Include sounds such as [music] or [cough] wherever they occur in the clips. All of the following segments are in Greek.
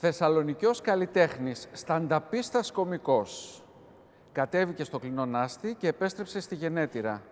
Θεσσαλονικιός καλλιτέχνης, στανταπίστας κομικός. Κατέβηκε στο κλεινό Νάστη και επέστρεψε στη γενέτειρα.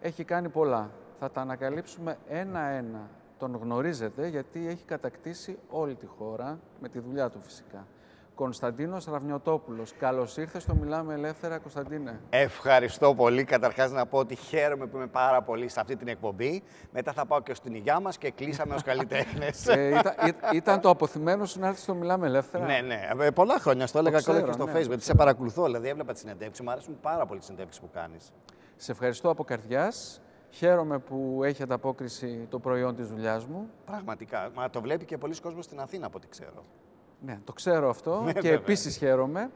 Έχει κάνει πολλά. Θα τα ανακαλύψουμε ένα-ένα. Τον γνωρίζετε γιατί έχει κατακτήσει όλη τη χώρα, με τη δουλειά του φυσικά. Κωνσταντίνος Ραβνιωτόπουλο. Καλώς ήρθες στο Μιλάμε Ελεύθερα, Κωνσταντίνε. Ευχαριστώ πολύ. Καταρχάς να πω ότι χαίρομαι που είμαι πάρα πολύ σε αυτή την εκπομπή. Μετά θα πάω και στην υγειά μας και κλείσαμε ως καλλιτέχνες. [laughs] ε, ήταν, ήταν το αποθυμένο σου να έρθεις στο Μιλάμε Ελεύθερα; Ναι, ναι. Ε, πολλά χρόνια στο έλεγα και στο ναι. Facebook. Σε παρακολουθώ, δηλαδή έβλεπα τις συνεντεύξεις. Μου αρέσουν πάρα πολύ τι συνεντεύξεις που κάνεις. Σε ευχαριστώ από καρδιάς. Χαίρομαι που έχει ανταπόκριση το προϊόν της δουλειάς μου. Πραγματικά. Μα το βλέπει και πολλοί κόσμος στην Αθήνα, από ό,τι ξέρω. Ναι, το ξέρω αυτό Ναι, και βέβαια. επίσης χαίρομαι.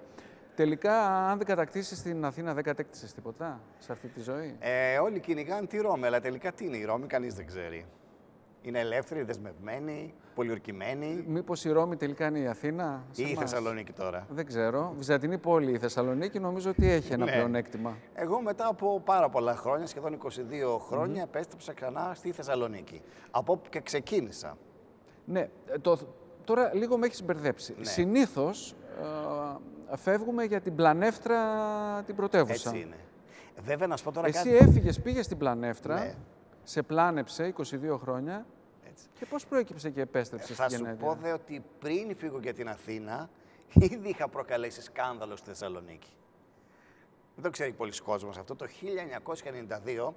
Τελικά, αν δεν κατακτήσεις στην Αθήνα, δεν κατέκτησες τίποτα σε αυτή τη ζωή; Ε, όλοι κυνηγάνε τη Ρώμη, αλλά τελικά τι είναι η Ρώμη, κανείς δεν ξέρει. Είναι ελεύθεροι, δεσμευμένοι, πολιορκημένοι. Μήπως η Ρώμη τελικά είναι η Αθήνα. σε Ή η εμάς; Θεσσαλονίκη τώρα. Δεν ξέρω. Βυζαντινή πόλη η Θεσσαλονίκη νομίζω ότι έχει ένα Ναι. πλεονέκτημα. Εγώ μετά από πάρα πολλά χρόνια, σχεδόν 22 χρόνια, επέστρεψα ξανά στη Θεσσαλονίκη. Από όπου και ξεκίνησα. Ναι, ε, το, τώρα λίγο με έχει μπερδέψει. Ναι. Συνήθως ε, φεύγουμε για την πλανεύτρα την πρωτεύουσα. Έτσι είναι. Βέβαια, να σου πω τώρα Εσύ κάτι. έφυγες, πήγες στην πλανεύτρα, Ναι. σε πλάνεψε 22 χρόνια. Έτσι. Και πώς προέκυψε και επέστρεψες Θα στη σου Γενέτειρα. πω δε ότι πριν φύγω για την Αθήνα, [laughs] ήδη είχα προκαλέσει σκάνδαλο στη Θεσσαλονίκη. Δεν το ξέρει πολλοί κόσμος αυτό. Το 1992,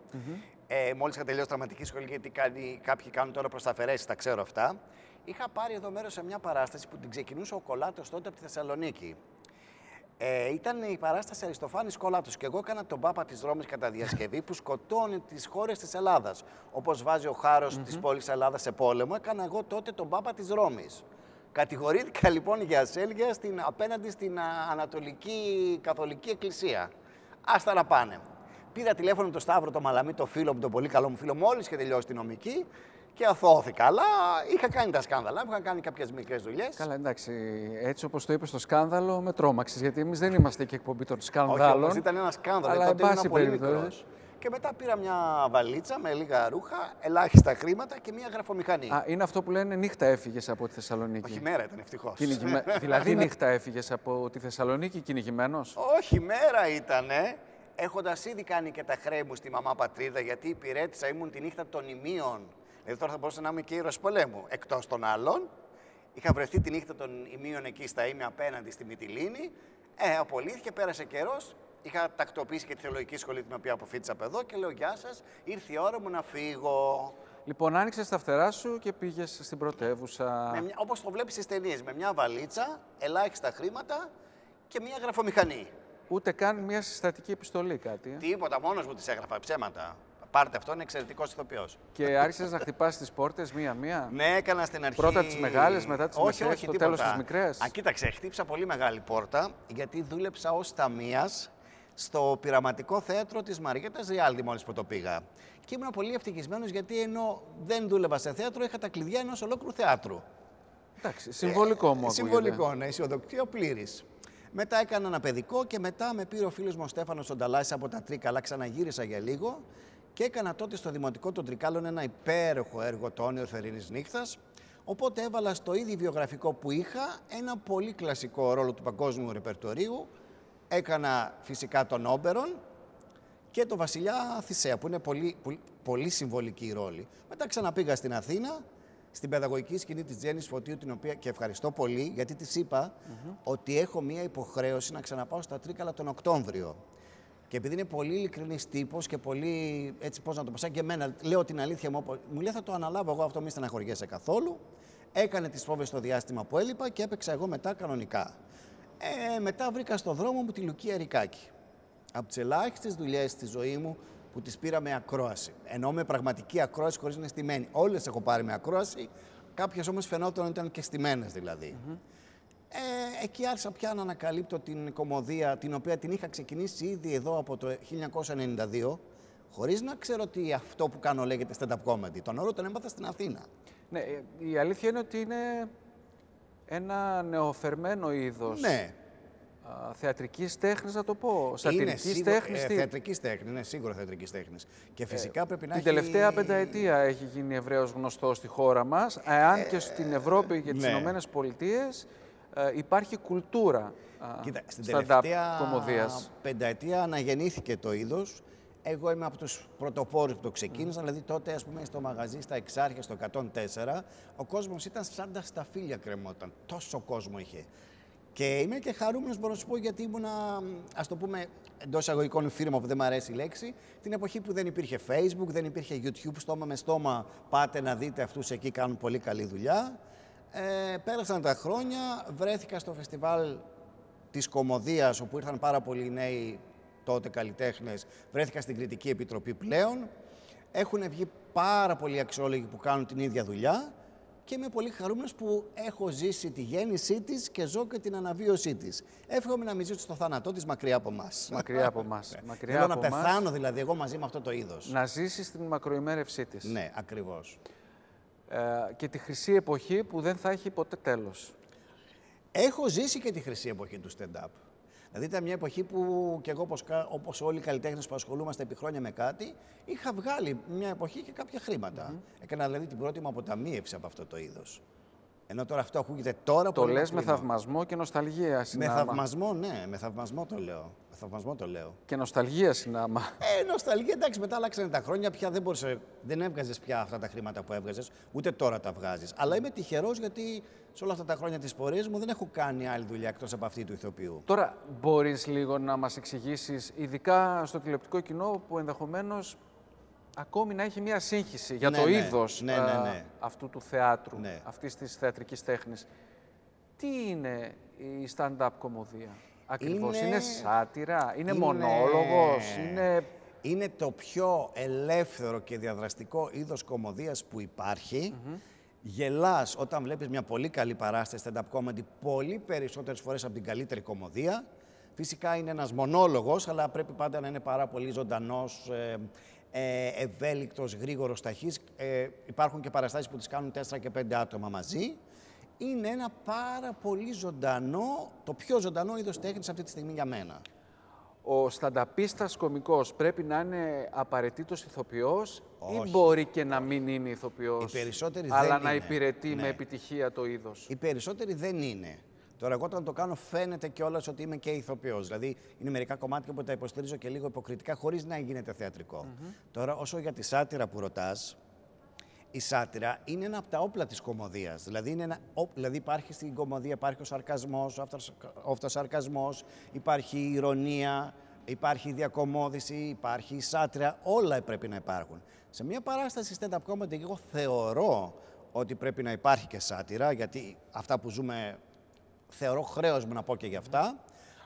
ε, μόλις είχα τελειώσει δραματική σχολή, γιατί κάνει, κάποιοι κάνουν τώρα προσταφαιρέσεις, τα ξέρω αυτά, είχα πάρει εδώ μέρος σε μια παράσταση που την ξεκινούσε ο Κολάτος τότε από τη Θεσσαλονίκη. Ε, ήταν η παράσταση Αριστοφάνης Κολάτος και εγώ έκανα τον Πάπα της Ρώμης κατά διασκευή που σκοτώνει τις χώρες της Ελλάδας. Όπως βάζει ο χάρος της πόλης Ελλάδας σε πόλεμο, έκανα εγώ τότε τον Πάπα της Ρώμης. Κατηγορήθηκα λοιπόν για ασέλγεια στην, απέναντι στην α, Ανατολική Καθολική Εκκλησία. Άστα να πάνε. Πήρα τηλέφωνο τον Σταύρο, τον Μαλαμή, τον φίλο μου, τον πολύ καλό μου φίλο, μόλις είχε τελειώσει τη νομική και αθώθηκα. Αλλά είχα κάνει τα σκάνδαλα, μου είχα κάνει κάποιες μικρές δουλειές. Καλά, εντάξει. Έτσι όπως το είπες στο σκάνδαλο, με τρόμαξες. Γιατί εμείς δεν είμαστε και εκπομπή των Όχι, σκανδάλων. όμως ήταν ένα σκάνδαλο. Αλλά, τότε εν ήμουν πάση πολύ περιπτώσει. μικρός. Και μετά πήρα μια βαλίτσα με λίγα ρούχα, ελάχιστα χρήματα και μια γραφομηχανή. Α, είναι αυτό που λένε νύχτα έφυγες από τη Θεσσαλονίκη. Όχι μέρα ήταν ευτυχώς. Κυνηγημέ- [laughs] δηλαδή νύχτα έφυγες από τη Θεσσαλονίκη κυνηγημένος; Όχι, μέρα ήτανε. Έχοντας ήδη κάνει και τα χρέη μου στη μαμά πατρίδα, γιατί υπηρέτησα, ήμουν τη νύχτα των ημείων. Δηλαδή τώρα θα μπορούσα να είμαι και ήρωας πολέμου. Εκτός των άλλων, είχα βρεθεί τη νύχτα των ημείων εκεί στα ήμια απέναντι στη Μυτιλίνη. Ε, απολύθηκε, πέρασε καιρός. Είχα τακτοποιήσει και τη θεολογική σχολή την οποία αποφύτησα από εδώ και λέω: Γεια σας, ήρθε η ώρα μου να φύγω. Λοιπόν, άνοιξες τα φτερά σου και πήγες στην πρωτεύουσα. Με μια, όπως το βλέπεις στις ταινίες, με μια βαλίτσα, ελάχιστα χρήματα και μια γραφομηχανή. Ούτε καν μια συστατική επιστολή κάτι. ε. Τίποτα, μόνος μου τις έγραφα, ψέματα. Πάρτε αυτό, είναι εξαιρετικός ηθοποιός. Και άρχισες να χτυπάς τις πόρτες μία-μία; Ναι, έκανα στην αρχή. Πρώτα τις μεγάλες, μετά τις όχι, μεσαίες, όχι, στο τίποτα. τέλος τις μικρές; Α, κοίταξε, χτύπησα πολύ μεγάλη πόρτα, γιατί δούλεψα ως ταμείας στο πειραματικό θέατρο της Μαριέτας Ριάλτη, μόλις που το πήγα. Και ήμουν πολύ ευτυχισμένος, γιατί ενώ δεν δούλευα σε θέατρο, είχα τα κλειδιά ενός ολόκληρου θεάτρου. Εντάξει, συμβολικό μου. Ε, ακούγεται. Συμβολικό, ναι, αισιοδοξία πλήρης. Μετά έκανα ένα παιδικό και μετά με πήρε ο φίλος μου ο Στέφανος Νταλάση από τα Τρίκα, αλλά ξαναγύρισα για λίγο και έκανα τότε στο Δημοτικό των Τρικάλων ένα υπέροχο έργο, το Όνειρο Θερινής Νύχτας. Οπότε έβαλα στο ίδιο βιογραφικό που είχα ένα πολύ κλασικό ρόλο του παγκόσμιου ρεπερτορίου. Έκανα φυσικά τον Όμπερον και το βασιλιά Θησέα, που είναι πολύ, πολύ, πολύ συμβολική η ρόλη. Μετά ξαναπήγα στην Αθήνα, στην παιδαγωγική σκηνή της Τζέννης Φωτίου, την οποία και ευχαριστώ πολύ, γιατί της είπα ότι έχω μία υποχρέωση να ξαναπάω στα Τρίκαλα τον Οκτώβριο. Και επειδή είναι πολύ ειλικρινής τύπος και πολύ έτσι, πώς να το πω, σαν και εμένα, λέω την αλήθεια μου, μου λέει θα το αναλάβω εγώ αυτό, μη στεναχωριέσαι καθόλου. Έκανε τις πρόβε στο διάστημα που έλειπα και έπαιξα εγώ μετά κανονικά. Ε, μετά βρήκα στο δρόμο μου τη Λουκία Ρικάκη. Από τις ελάχιστες δουλειές στη ζωή μου που τις πήρα με ακρόαση. Ενώ με πραγματική ακρόαση χωρίς να είναι στημένη. Όλες έχω πάρει με ακρόαση, κάποιες όμως φαινόταν ότι ήταν και στημένες δηλαδή. Ε, εκεί άρχισα πια να ανακαλύπτω την κομμωδία, την οποία την είχα ξεκινήσει ήδη εδώ από το 1992, χωρίς να ξέρω ότι αυτό που κάνω λέγεται stand-up comedy. Τον όρο τον έμαθα στην Αθήνα. Ναι, ε, η αλήθεια είναι ότι είναι ένα νεοφερμένο είδος. Ναι. Θεατρικής τέχνης, να το πω. Σατυρικής τέχνης. Ε, θεατρικής τέχνης, ναι, σίγουρα θεατρικής τέχνης. Και φυσικά πρέπει να την έχει. Την τελευταία πενταετία έχει γίνει ευρέω γνωστός στη χώρα μας. Εάν και στην Ευρώπη και τις ναι. Ηνωμένες Πολιτείες ε, υπάρχει κουλτούρα Κοίτα, στην τελευταία κομμωδίας. πενταετία αναγεννήθηκε το είδος. Εγώ είμαι από τους πρωτοπόρους που το ξεκίνησα, δηλαδή τότε ας πούμε στο μαγαζί στα Εξάρχεια, στο 104, ο κόσμος ήταν σαν τα σταφύλια κρεμόταν. Τόσο κόσμο είχε. Και είμαι και χαρούμενος, μπορώ να σου πω, γιατί ήμουνα, ας το πούμε, εντός αγωγικών φίρμα που δεν μου αρέσει η λέξη, την εποχή που δεν υπήρχε Facebook, δεν υπήρχε YouTube, στόμα με στόμα, πάτε να δείτε αυτούς εκεί κάνουν πολύ καλή δουλειά. Ε, πέρασαν τα χρόνια, βρέθηκα στο φεστιβάλ της Κομωδίας, όπου ήρθαν πάρα πολλοί νέοι τότε καλλιτέχνες. Βρέθηκα στην Κριτική Επιτροπή πλέον. Έχουν βγει πάρα πολλοί αξιόλογοι που κάνουν την ίδια δουλειά και είμαι πολύ χαρούμενος που έχω ζήσει τη γέννησή της και ζω και την αναβίωσή της. Εύχομαι να μην ζήσω στο θάνατό της μακριά από εμάς. Μακριά από εμάς. [laughs] Ναι. Θέλω να πεθάνω δηλαδή εγώ μαζί με αυτό το είδος. Να ζήσεις την μακροημέρευσή της. Ναι, ακριβώς. Ε, και τη χρυσή εποχή που δεν θα έχει ποτέ τέλος. Έχω ζήσει και τη χρυσή εποχή του stand-up. Δηλαδή ήταν μια εποχή που και εγώ όπως, όλοι οι καλλιτέχνες που ασχολούμαστε επί χρόνια με κάτι, είχα βγάλει μια εποχή και κάποια χρήματα. Έκανα δηλαδή την πρώτη μου αποταμίευση από αυτό το είδος. Ενώ τώρα αυτό ακούγεται τώρα Το λες με θαυμασμό και νοσταλγία συνάμα. Με θαυμασμό, ναι, με θαυμασμό το λέω. Με θαυμασμό το λέω. Και νοσταλγίας συνάμα. Ε, νοσταλγία, εντάξει, μετά άλλαξαν τα χρόνια, πια δεν, μπορούσε, δεν έβγαζες πια αυτά τα χρήματα που έβγαζες, ούτε τώρα τα βγάζεις. Αλλά είμαι τυχερός γιατί σε όλα αυτά τα χρόνια της πορείας μου δεν έχω κάνει άλλη δουλειά εκτός από αυτή του ηθοποιού. Τώρα, μπορείς λίγο να μας εξηγήσεις, ειδικά στο τηλεοπτικό κοινό που ενδεχομένως ακόμη να έχει μια σύγχυση για ναι, το ναι, είδος ναι, ναι, ναι. αυτού του θεάτρου, Ναι. αυτής της θεατρικής τέχνης. Τι είναι η stand-up κομμωδία; Ακριβώς, είναι, Είναι- σάτυρα, είναι, είναι- μονόλογος, είναι... Είναι το πιο ελεύθερο και διαδραστικό είδος κομμωδίας που υπάρχει. Γελάς όταν βλέπεις μια πολύ καλή παράσταση stand-up comedy πολύ περισσότερες φορές από την καλύτερη κομμωδία. Φυσικά είναι ένας μονόλογος, αλλά πρέπει πάντα να είναι πάρα πολύ ζωντανός, ε, ε, ευέλικτος, γρήγορος, ταχύς. Ε, υπάρχουν και παραστάσεις που τις κάνουν 4 και 5 άτομα μαζί. Είναι ένα πάρα πολύ ζωντανό, το πιο ζωντανό είδος τέχνης αυτή τη στιγμή για μένα. Ο στανταπίστας κομικός πρέπει να είναι απαραίτητος ηθοποιός ή Όχι. μπορεί και να μην είναι ηθοποιός, Οι περισσότεροι αλλά δεν να είναι. υπηρετεί Ναι. με επιτυχία το είδος. Οι περισσότεροι δεν είναι. Τώρα, εγώ όταν το κάνω, φαίνεται κιόλας ότι είμαι και ηθοποιός. Δηλαδή, είναι μερικά κομμάτια που τα υποστηρίζω και λίγο υποκριτικά, χωρίς να γίνεται θεατρικό. Τώρα, όσο για τη σάτυρα που ρωτάς, η σάτυρα είναι ένα από τα όπλα της κομμωδίας. Δηλαδή, είναι ένα, όπ- δηλαδή, υπάρχει στην κομμωδία υπάρχει ο σαρκασμός, ο αυτος- ο αυτοσαρκασμός, υπάρχει η ηρωνία, υπάρχει η διακομώδηση, υπάρχει η σάτυρα. Όλα πρέπει να υπάρχουν. Σε μια παράσταση stand-up comedy, εγώ θεωρώ ότι πρέπει να υπάρχει και σάτυρα, γιατί αυτά που ζούμε θεωρώ χρέος μου να πω και γι' αυτά.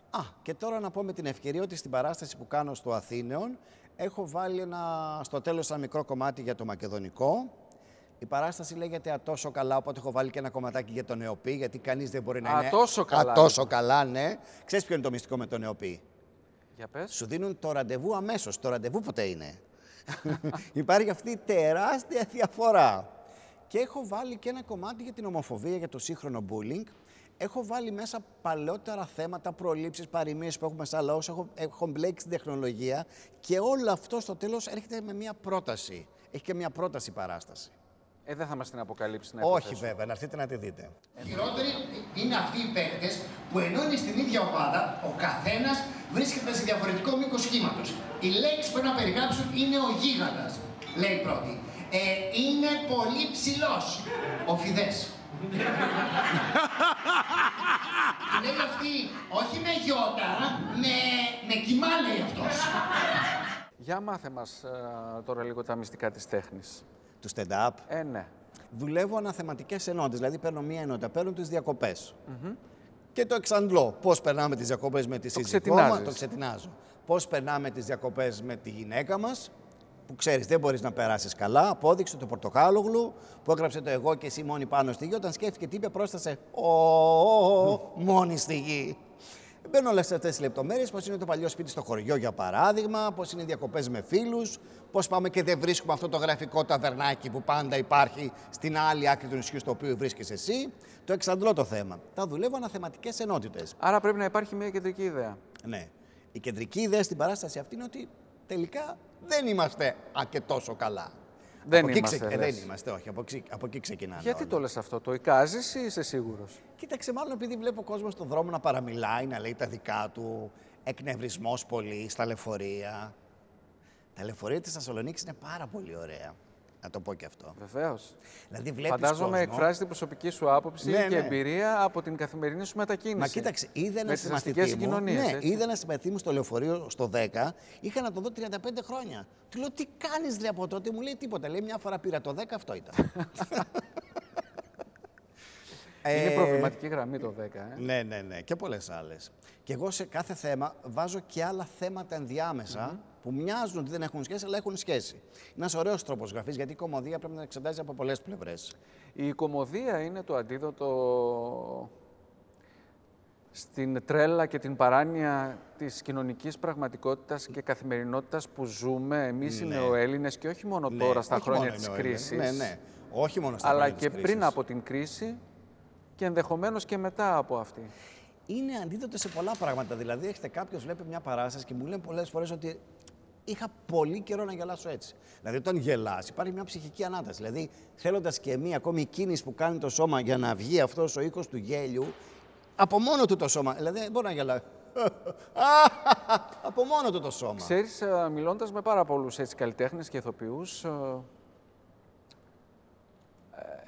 Α, και τώρα να πω με την ευκαιρία ότι στην παράσταση που κάνω στο Αθήνεων έχω βάλει ένα, στο τέλος ένα μικρό κομμάτι για το μακεδονικό. Η παράσταση λέγεται «Ατόσο καλά», οπότε έχω βάλει και ένα κομματάκι για το νεοπή, γιατί κανείς δεν μπορεί να είναι... «Ατόσο καλά», «Ατόσο καλά», ναι. Ξέρεις ποιο είναι το μυστικό με το νεοπή; Για πες. Σου δίνουν το ραντεβού αμέσως. Το ραντεβού ποτέ είναι. [laughs] Υπάρχει αυτή η τεράστια διαφορά. Και έχω βάλει και ένα κομμάτι για την ομοφοβία, για το σύγχρονο bullying. Έχω βάλει μέσα παλαιότερα θέματα, προλήψεις, παροιμίες που έχουμε σαν λαός. Έχω, έχω μπλέξει την τεχνολογία και όλο αυτό στο τέλος έρχεται με μια πρόταση. Έχει και μια πρόταση παράσταση. Ε, δεν θα μας την αποκαλύψει να Όχι υποθέσω. βέβαια, να έρθετε να τη δείτε. Χειρότεροι είναι αυτοί οι παίκτες που ενώ είναι στην ίδια ομάδα, ο καθένας βρίσκεται σε διαφορετικό μήκος κύματο. Η λέξη που πρέπει να περιγράψουν είναι ο γίγαντας, λέει η πρώτη. Ε, είναι πολύ ψηλός. Ο Φιδές. Του λέει αυτή, όχι με γιώτα, με, με κοιμά λέει αυτός. Για μάθε μας ε, τώρα λίγο τα μυστικά της τέχνης. Του stand-up. Ε, ναι. Δουλεύω αναθεματικές ενότητες. Δηλαδή, παίρνω μία ενότητα, παίρνω τις διακοπές. Και το εξαντλώ. Πώς περνάμε τις διακοπές με τη σύζυγό μας, ξετινάζεις. το ξετινάζω. Πώς περνάμε τις διακοπές με τη γυναίκα μας, που ξέρεις δεν μπορείς να περάσεις καλά. Απόδειξε το πορτοκάλογλου που έγραψε το εγώ και εσύ μόνη πάνω στη γη. Όταν σκέφτηκε τι είπε, πρόσθεσε Ο, ο, ο, μόνη στη γη. Μπαίνουν όλες αυτές τις λεπτομέρειες, πώς είναι το παλιό σπίτι στο χωριό για παράδειγμα, πώς είναι οι διακοπές με φίλους, πώς πάμε και δεν βρίσκουμε αυτό το γραφικό ταβερνάκι που πάντα υπάρχει στην άλλη άκρη του νησιού στο οποίο βρίσκεσαι εσύ. Το εξαντλώ το θέμα. Τα δουλεύω αναθεματικές ενότητες. Άρα πρέπει να υπάρχει μια κεντρική ιδέα. Ναι. Η κεντρική ιδέα στην παράσταση αυτή είναι ότι τελικά δεν είμαστε α, και τόσο καλά. Δεν από εκεί είμαστε, ξε- ε, λες. δεν είμαστε, όχι. Από, εκεί- από εκεί ξεκινάνε. Γιατί όλα. το λες αυτό, το εικάζεις ή είσαι σίγουρος; Κοίταξε, μάλλον επειδή βλέπω κόσμο στον δρόμο να παραμιλάει, να λέει τα δικά του, εκνευρισμός πολύ στα λεωφορεία. Τα λεωφορεία της Θεσσαλονίκης είναι πάρα πολύ ωραία. Να το πω και αυτό. Βεβαίως. Δηλαδή, βλέπεις. Φαντάζομαι εκφράζει την προσωπική σου άποψη Ναι, και ναι. εμπειρία από την καθημερινή σου μετακίνηση. Μα κοίταξε, είδα ένα Με τις συμμαθητή αστικές μου. συγκοινωνίες, ναι, έτσι. είδα ένα συμμαθητή μου στο λεωφορείο στο 10. Είχα να το δω 35 χρόνια. Του λέω, τι κάνεις ρε από τότε, μου λέει τίποτα. Λέει, μια φορά πήρα το 10, αυτό ήταν. [laughs] Είναι Ε, προβληματική γραμμή το 10. Ε. Ναι, ναι, ναι. Και πολλές άλλες. Και εγώ σε κάθε θέμα βάζω και άλλα θέματα ενδιάμεσα που μοιάζουν ότι δεν έχουν σχέση, αλλά έχουν σχέση. Είναι ένας ωραίος τρόπος γραφής, γιατί η κομμωδία πρέπει να εξετάζει από πολλές πλευρές. Η κομμωδία είναι το αντίδοτο στην τρέλα και την παράνοια της κοινωνικής πραγματικότητας και καθημερινότητας που ζούμε εμείς οι Ναι. νεοέλληνες και όχι μόνο τώρα στα όχι χρόνια μόνο της είναι ο Έλληνας. κρίσης, Ναι, ναι. Όχι μόνο στα αλλά χρόνια και της πριν κρίσης. από την κρίση και ενδεχομένως και μετά από αυτή. Είναι αντίδοτο σε πολλά πράγματα. Δηλαδή, έχετε κάποιος βλέπει μια παράσταση και μου λένε πολλές φορές ότι είχα πολύ καιρό να γελάσω έτσι. Δηλαδή, όταν γελάς, υπάρχει μια ψυχική ανάταση. Δηλαδή, θέλοντας και μία ακόμη κίνηση που κάνει το σώμα για να βγει αυτός ο ήχο του γέλιου, από μόνο του το σώμα. Δηλαδή, δεν μπορεί να γελάει. [laughs] από μόνο του το σώμα. Ξέρεις, ε, μιλώντας με πάρα πολλούς έτσι καλλιτέχνες και ηθοποιούς, ε, ε,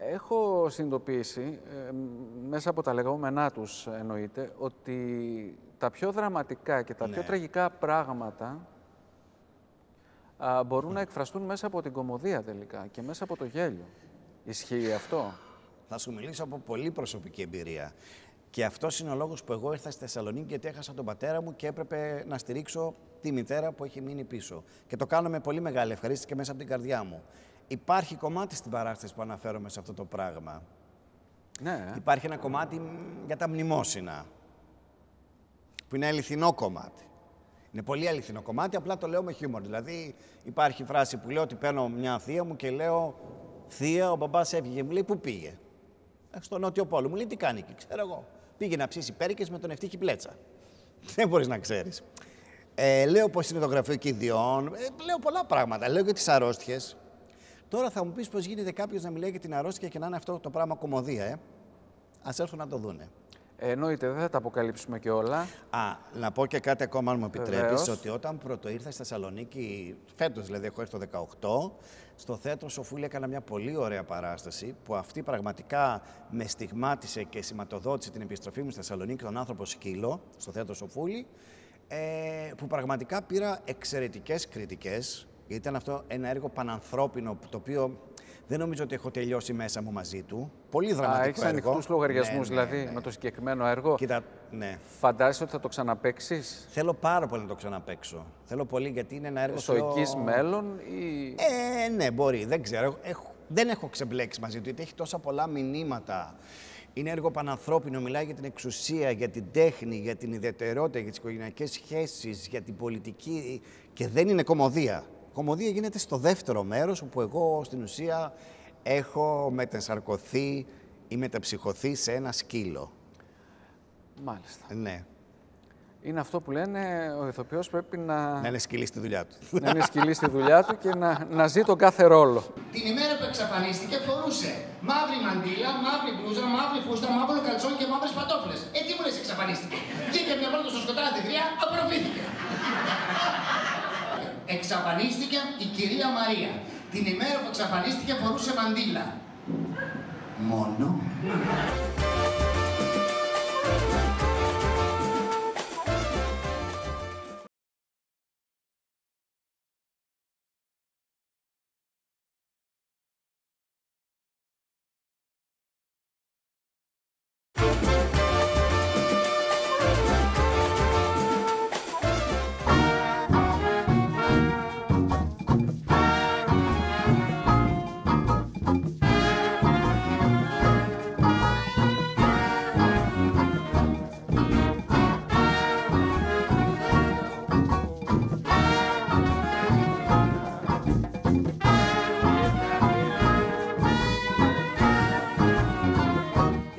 έχω συνειδητοποιήσει, ε, μέσα από τα λεγόμενά τους εννοείται, ότι τα πιο δραματικά και τα πιο Ναι. τραγικά πράγματα α, μπορούν να εκφραστούν μέσα από την κομμωδία τελικά και μέσα από το γέλιο. Ισχύει αυτό; Θα σου μιλήσω από πολύ προσωπική εμπειρία. Και αυτός είναι ο λόγος που εγώ ήρθα στη Θεσσαλονίκη, γιατί έχασα τον πατέρα μου και έπρεπε να στηρίξω τη μητέρα που έχει μείνει πίσω. Και το κάνω με πολύ μεγάλη ευχαρίστηση και μέσα από την καρδιά μου. Υπάρχει κομμάτι στην παράσταση που αναφέρομαι σε αυτό το πράγμα. Ναι, ε. Υπάρχει ένα κομμάτι μ, για τα μνημόσυνα. Που είναι αληθινό κομμάτι. Είναι πολύ αληθινό κομμάτι, απλά το λέω με χιούμορ. Δηλαδή, υπάρχει φράση που λέω ότι παίρνω μια θεία μου και λέω Θεία, ο μπαμπάς έφυγε. Μου λέει Πού πήγε; «Ε, Στο Νότιο Πόλο. Μου λέει Τι κάνει εκεί, ξέρω εγώ. Πήγε να ψήσει πέρικες με τον ευτύχη πλέτσα. Δεν μπορείς να ξέρεις. Ε, λέω πώ είναι το γραφείο κηδιών. Ε, λέω πολλά πράγματα. Λέω για τις αρρώστιες. Τώρα θα μου πεις πώς γίνεται κάποιος να μιλάει για την αρρώστια και να είναι αυτό το πράγμα κομμωδία, ε; Α έρθουν να το δούνε. Ε, Εννοείται, δεν θα τα αποκαλύψουμε και όλα. Α, να πω και κάτι ακόμα, αν μου επιτρέπεις, Βεβαίως. ότι όταν πρώτο ήρθα στη Θεσσαλονίκη, φέτος δηλαδή, έχω έρθει το 18, στο θέατρο Σοφούλη έκανα μια πολύ ωραία παράσταση που αυτή πραγματικά με στιγμάτισε και σηματοδότησε την επιστροφή μου στη Θεσσαλονίκη, τον άνθρωπο Σκύλο, στο θέατρο Σοφούλη, ε, που πραγματικά πήρα εξαιρετικές κριτικές, γιατί ήταν αυτό ένα έργο πανανθρώπινο, το οποίο δεν νομίζω ότι έχω τελειώσει μέσα μου μαζί του. Πολύ Α, δραματικό έχεις έργο. ανοιχτούς λογαριασμούς Ναι, ναι, δηλαδή ναι. με το συγκεκριμένο έργο. Κοίτα, ναι. Φαντάζεσαι ότι θα το ξαναπέξεις Θέλω πάρα πολύ να το ξαναπαίξω. Θέλω πολύ γιατί είναι ένα έργο στο εγγύς μέλλον ή... Ε, ναι, μπορεί. Δεν ξέρω. Έχω, δεν έχω ξεμπλέξει μαζί του γιατί έχει τόσα πολλά μηνύματα. Είναι έργο πανανθρώπινο, μιλάει για την εξουσία, για την τέχνη, για την ιδιαιτερότητα, για τις οικογενειακές σχέσεις, για την πολιτική και δεν είναι κομμωδία. Κομμωδία γίνεται στο δεύτερο μέρος, όπου εγώ στην ουσία έχω μετασαρκωθεί ή μεταψυχωθεί σε ένα σκύλο. Μάλιστα. Ναι. είναι αυτό που λένε ο ηθοποιός πρέπει να... Να είναι σκυλής στη δουλειά του. να είναι σκυλής στη δουλειά του και να, να ζει τον κάθε ρόλο. Την ημέρα που εξαφανίστηκε φορούσε μαύρη μαντήλα, μαύρη μπλούζα, μαύρη φούστα, μαύρο καλτσόν και μαύρες παντόφλες. Ε, τι μου λες, εξαφανίστηκε. Βγήκε μια βόλτα στο σκοτάδι γριά, απορροφήθηκε. Εξαφανίστηκε η κυρία Μαρία. Την ημέρα που εξαφανίστηκε φορούσε μαντήλα. Μόνο.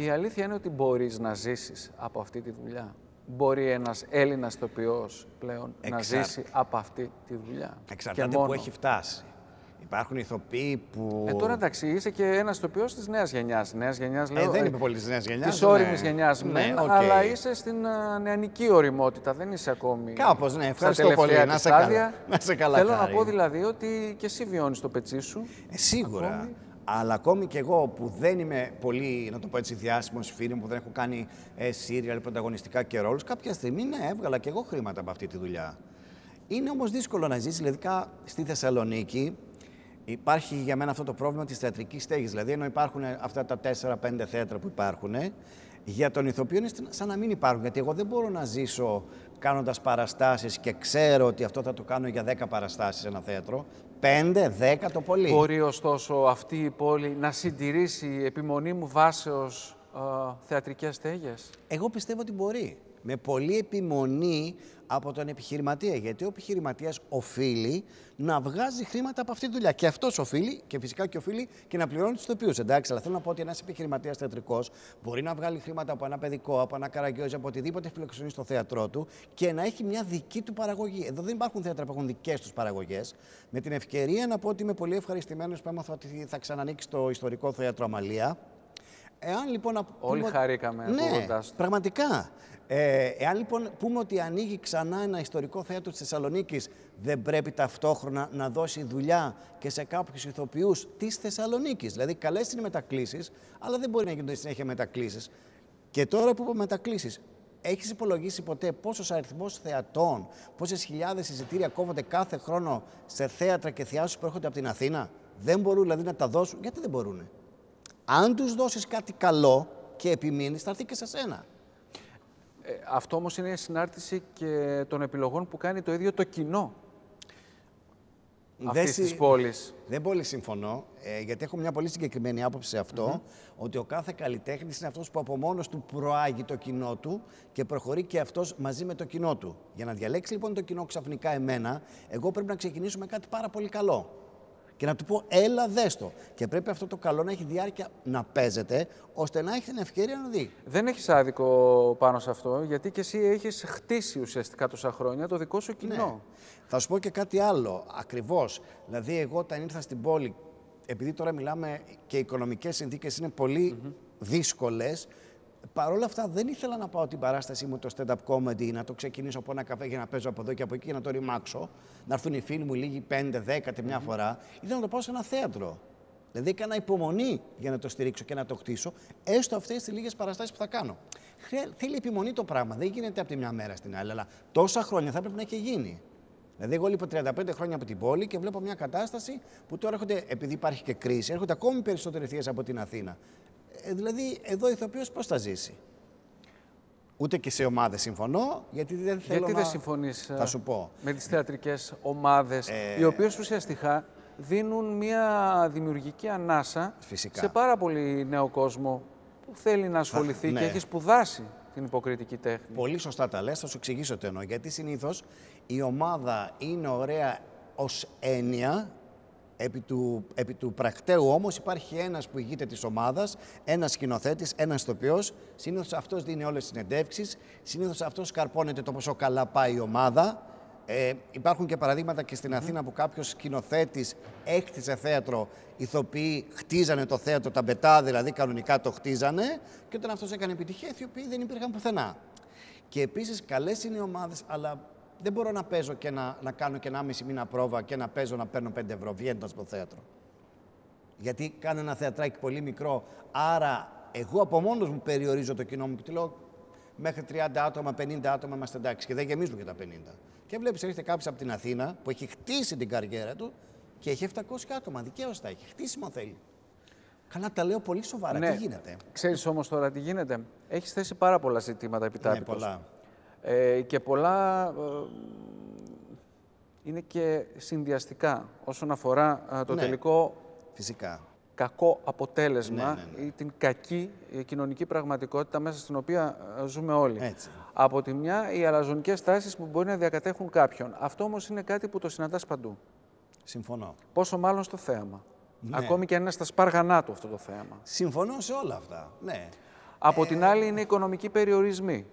Η αλήθεια είναι ότι μπορείς να ζήσεις από αυτή τη δουλειά. Μπορεί ένας Έλληνας ηθοποιός πλέον να Εξάρ- ζήσει από αυτή τη δουλειά. Εξαρτάται Και που μόνο. έχει φτάσει. Υπάρχουν ηθοποιοί που. Ε, τώρα εντάξει, είσαι και ένας ηθοποιός της νέας γενιάς. Νέας γενιάς, λέω. Ε, δεν είμαι πολύ της νέας γενιάς. Της ώριμης γενιάς, ναι, οκ. αλλά είσαι στην α, νεανική ωριμότητα. Δεν είσαι ακόμη. Κάπως, ναι. στα Ευχαριστώ τελευταία πολύ. Να της σε καλά. στάδια. Να σε καλά, Θέλω να Χάρη. πω δηλαδή ότι και εσύ βιώνεις στο πετσί σου. Ε, σίγουρα. Ακόμη. Αλλά ακόμη και εγώ που δεν είμαι πολύ, να το πω έτσι, διάσημος φίλο που δεν έχω κάνει ε, σύριαλ, πρωταγωνιστικά και ρόλους, κάποια στιγμή ναι, έβγαλα και εγώ χρήματα από αυτή τη δουλειά. Είναι όμως δύσκολο να ζήσει, ειδικά στη Θεσσαλονίκη. Υπάρχει για μένα αυτό το πρόβλημα της θεατρικής στέγης. Δηλαδή, ενώ υπάρχουν αυτά τα 4-5 θέατρα που υπάρχουν, για τον ηθοποιό είναι σαν να μην υπάρχουν. Γιατί εγώ δεν μπορώ να ζήσω κάνοντας παραστάσεις και ξέρω ότι αυτό θα το κάνω για 10 παραστάσεις σε ένα θέατρο. 5, 10 το πολύ. Μπορεί ωστόσο αυτή η πόλη να συντηρήσει επιμονή μου βάσεως α, θεατρικές στέγες; Εγώ πιστεύω ότι μπορεί. Με πολλή επιμονή από τον επιχειρηματία. Γιατί ο επιχειρηματίας οφείλει να βγάζει χρήματα από αυτή τη δουλειά. Και αυτός οφείλει, και φυσικά και οφείλει και να πληρώνει τους ηθοποιού. Εντάξει, αλλά θέλω να πω ότι ένας επιχειρηματίας θεατρικός μπορεί να βγάλει χρήματα από ένα παιδικό, από ένα καραγκιόζι, από οτιδήποτε φιλοξενεί στο θέατρό του και να έχει μια δική του παραγωγή. Εδώ δεν υπάρχουν θέατρα που έχουν δικές τους παραγωγές. Με την ευκαιρία να πω ότι είμαι πολύ ευχαριστημένος που έμαθα ότι θα ξανανοίξει το ιστορικό θέατρο Αμαλία. Εάν λοιπόν. να Όλοι πούμε- χαρήκαμε ναι, ακούγοντάς το. Πραγματικά. Ε, εάν λοιπόν πούμε ότι ανοίγει ξανά ένα ιστορικό θέατρο της Θεσσαλονίκης, δεν πρέπει ταυτόχρονα να δώσει δουλειά και σε κάποιους ηθοποιούς της Θεσσαλονίκης. Δηλαδή, καλές είναι μετακλήσεις, αλλά δεν μπορεί να γίνονται συνέχεια μετακλήσεις. Και τώρα που είπα μετακλήσεις, έχεις υπολογίσει ποτέ πόσος αριθμός θεατών, πόσες χιλιάδες εισιτήρια κόβονται κάθε χρόνο σε θέατρα και θεάσεις που έρχονται από την Αθήνα; Δεν μπορούν δηλαδή να τα δώσουν; Γιατί δεν μπορούν. Αν τους δώσεις κάτι καλό και επιμείνεις, θα έρθει και σε σένα. Ε, αυτό όμως είναι η συνάρτηση και των επιλογών που κάνει το ίδιο το κοινό αυτής Δεν της συ- πόλης. Δεν πολύ συμφωνώ, ε, γιατί έχω μια πολύ συγκεκριμένη άποψη σε αυτό, ότι ο κάθε καλλιτέχνης είναι αυτός που από μόνος του προάγει το κοινό του και προχωρεί και αυτός μαζί με το κοινό του. Για να διαλέξει λοιπόν το κοινό ξαφνικά εμένα, εγώ πρέπει να ξεκινήσω με κάτι πάρα πολύ καλό. Και να του πω, έλα δέστο. Και πρέπει αυτό το καλό να έχει διάρκεια να παίζεται, ώστε να έχει την ευκαιρία να δει. Δεν έχεις άδικο πάνω σε αυτό, γιατί και εσύ έχεις χτίσει ουσιαστικά τόσα χρόνια το δικό σου κοινό. Ναι. Θα σου πω και κάτι άλλο. Ακριβώς. Δηλαδή, εγώ όταν ήρθα στην πόλη, επειδή τώρα μιλάμε και οι οικονομικές συνθήκες είναι πολύ δύσκολες, παρόλα αυτά δεν ήθελα να πάω την παράστασή μου το stand-up comedy, να το ξεκινήσω από ένα καφέ για να παίζω από εδώ και από εκεί και να το ρημάξω. Να έρθουν οι φίλοι μου λίγοι 5-10 τη μια φορά. Ήθελα να το πάω σε ένα θέατρο. Δηλαδή έκανα υπομονή για να το στηρίξω και να το χτίσω, έστω αυτές τις λίγες παραστάσεις που θα κάνω. Χρεια- Θέλει επιμονή το πράγμα. Δεν γίνεται από τη μια μέρα στην άλλη. Αλλά τόσα χρόνια θα πρέπει να έχει γίνει. Δηλαδή, εγώ λείπω 35 χρόνια από την πόλη και βλέπω μια κατάσταση που τώρα έρχονται, επειδή υπάρχει και κρίση, έρχονται ακόμη περισσότεροι θείες από την Αθήνα. Ε, δηλαδή, εδώ ο ηθοποιός πώς θα ζήσει; Ούτε και σε ομάδες συμφωνώ, γιατί δεν θέλω Γιατί να... δεν συμφωνείς Θα ε, σου πω. με τις θεατρικές ομάδες, Ε, οι οποίες ουσιαστικά δίνουν μια δημιουργική ανάσα Φυσικά. σε πάρα πολύ νέο κόσμο που θέλει να ασχοληθεί ναι. και έχει σπουδάσει την υποκριτική τέχνη. Πολύ σωστά τα λες, θα σου εξηγήσω τι εννοώ. Γιατί συνήθως η ομάδα είναι ωραία ως έννοια, Επί του, επί του πρακτέου όμως υπάρχει ένας που ηγείται της ομάδας, ένας σκηνοθέτης, ένας ηθοποιός. Συνήθως αυτός δίνει όλες τις συνεντεύξεις, συνήθως αυτός καρπώνεται το πόσο καλά πάει η ομάδα. Ε, υπάρχουν και παραδείγματα και στην Αθήνα που κάποιος σκηνοθέτης έκτισε θέατρο, ηθοποιοί χτίζανε το θέατρο, τα μπετά δηλαδή κανονικά το χτίζανε και όταν αυτός έκανε επιτυχία, οι ηθοποιοί δεν υπήρχαν πουθενά. Και επίσης καλές είναι οι ομάδες, αλλά δεν μπορώ να παίζω και να, να κάνω και ένα μισή μήνα πρόβα και να παίζω να παίρνω 5 ευρώ βγαίνοντα από το θέατρο. Γιατί κάνω ένα θεατράκι πολύ μικρό, άρα εγώ από μόνος μου περιορίζω το κοινό μου και του λέω μέχρι 30 άτομα, 50 άτομα είμαστε εντάξει και δεν γεμίζουν και τα 50. Και βλέπεις, έρχεται κάποιος από την Αθήνα που έχει χτίσει την καριέρα του και έχει 700 άτομα. Δικαίως τα έχει. Χτίσιμο θέλει. Καλά, τα λέω πολύ σοβαρά. Ναι. Τι γίνεται; Ξέρεις όμως τώρα τι γίνεται. Έχεις θέσει πάρα πολλά ζητήματα Ναι, επιτάπητος. πολλά. Ε, και πολλά ε, είναι και συνδυαστικά όσον αφορά ε, το Ναι. τελικό Φυσικά. κακό αποτέλεσμα Ναι, ναι, ναι. ή την κακή ε, κοινωνική πραγματικότητα μέσα στην οποία ε, ζούμε όλοι. Έτσι. Από τη μια, οι αλαζονικές τάσεις που μπορεί να διακατέχουν κάποιον. Αυτό όμως είναι κάτι που το συναντάς παντού. Συμφωνώ. Πόσο μάλλον στο θέαμα. Ναι. Ακόμη και αν είναι στα σπάργανά του αυτό το θέαμα. Συμφωνώ σε όλα αυτά. Ναι. Από την άλλη είναι οικονομικοί περιορισμοί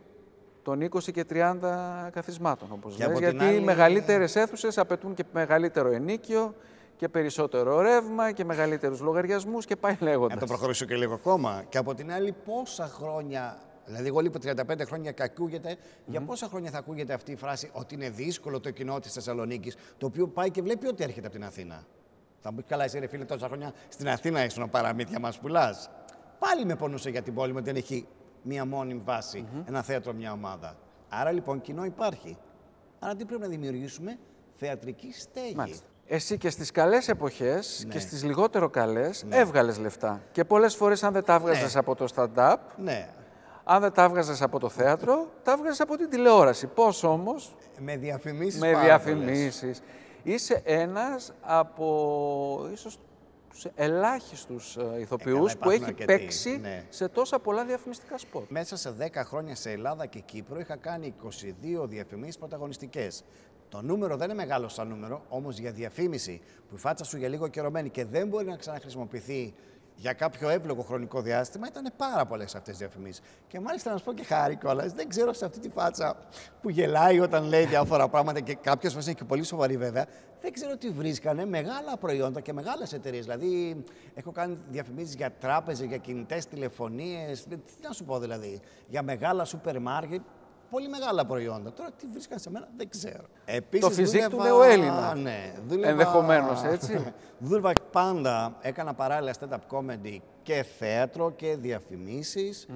των 20 και 30 καθισμάτων, όπως Και λες, από την γιατί άλλη- οι μεγαλύτερες αίθουσες απαιτούν και μεγαλύτερο ενίκιο και περισσότερο ρεύμα και μεγαλύτερους λογαριασμούς και πάει Να λέγοντας. το προχωρήσω και λίγο ακόμα. Και από την άλλη, πόσα χρόνια. Δηλαδή, εγώ λείπω 35 χρόνια και ακούγεται. Για πόσα χρόνια θα ακούγεται αυτή η φράση ότι είναι δύσκολο το κοινό της Θεσσαλονίκης, το οποίο πάει και βλέπει ότι έρχεται από την Αθήνα. Θα μου πει καλά, εσύ ρε φίλε, τόσα χρόνια στην Αθήνα ήσουν παραμύθια μας πουλάς. Πάλι με πονούσε για την πόλη μου ότι δεν έχει μία μόνιμη βάση, ένα θέατρο, μια ομάδα. Άρα λοιπόν κοινό υπάρχει. Άρα τι πρέπει να δημιουργήσουμε, θεατρική στέγη. Μάλιστα. Εσύ και στις καλές εποχές Ναι. και στις λιγότερο καλές έβγαλες λεφτά. Και πολλές φορές αν δεν τα έβγαζες Ναι. από το stand-up, Ναι, αν δεν τα έβγαζες από το θέατρο, τα έβγαζες από την τηλεόραση. Πώς όμως, με διαφημίσεις. με διαφημίσεις. Είσαι ένας από ίσως τους ελάχιστους ε, ηθοποιούς που υπάρχουν έχει αρκετοί, παίξει ναι. σε τόσα πολλά διαφημιστικά σπορ. Μέσα σε 10 χρόνια σε Ελλάδα και Κύπρο είχα κάνει 22 διαφημίσεις πρωταγωνιστικές. Το νούμερο δεν είναι μεγάλο σαν νούμερο, όμως για διαφήμιση που η φάτσα σου για λίγο καιρωμένη και δεν μπορεί να ξαναχρησιμοποιηθεί για κάποιο εύλογο χρονικό διάστημα, ήταν πάρα πολλές αυτές τι διαφημίσεις. Και μάλιστα να σου πω και χάρη κιόλας, δεν ξέρω σε αυτή τη φάτσα που γελάει όταν λέει διάφορα πράγματα και κάποιε φορέ είναι και πολύ σοβαρή βέβαια, δεν ξέρω τι βρίσκανε μεγάλα προϊόντα και μεγάλες εταιρείες. Δηλαδή, έχω κάνει διαφημίσεις για τράπεζες, για κινητές τηλεφωνίες. Τι να σου πω δηλαδή, για μεγάλα σούπερ μάρκετ. Πολύ μεγάλα προϊόντα. Τώρα τι βρίσκαν σε μένα δεν ξέρω. Επίσης, Το φυσικ του δούλευα- νεοέλληνα. Ναι, δούλευα... Ενδεχομένως, έτσι. [laughs] δούλευα πάντα, έκανα παράλληλα stand-up comedy και θέατρο και διαφημισεις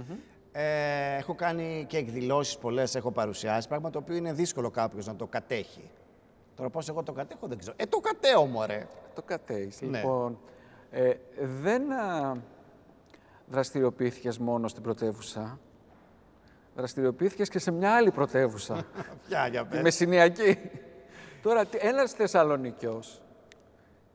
Ε, έχω κάνει και εκδηλώσεις πολλές, έχω παρουσιάσει, πράγμα το οποίο είναι δύσκολο κάποιος να το κατέχει. Τώρα πώς εγώ το κατέχω δεν ξέρω. Ε, το κατέω μωρέ. Το κατέεις. Ναι. Λοιπόν, ε, δεν α, δραστηριοποιήθηκες μόνο στην πρωτεύουσα; Δραστηριοποιήθηκες και σε μια άλλη πρωτεύουσα. [laughs] Ποια για τη πες. Μεσσηνιακή. Τώρα, τι- ένας Θεσσαλονικιός,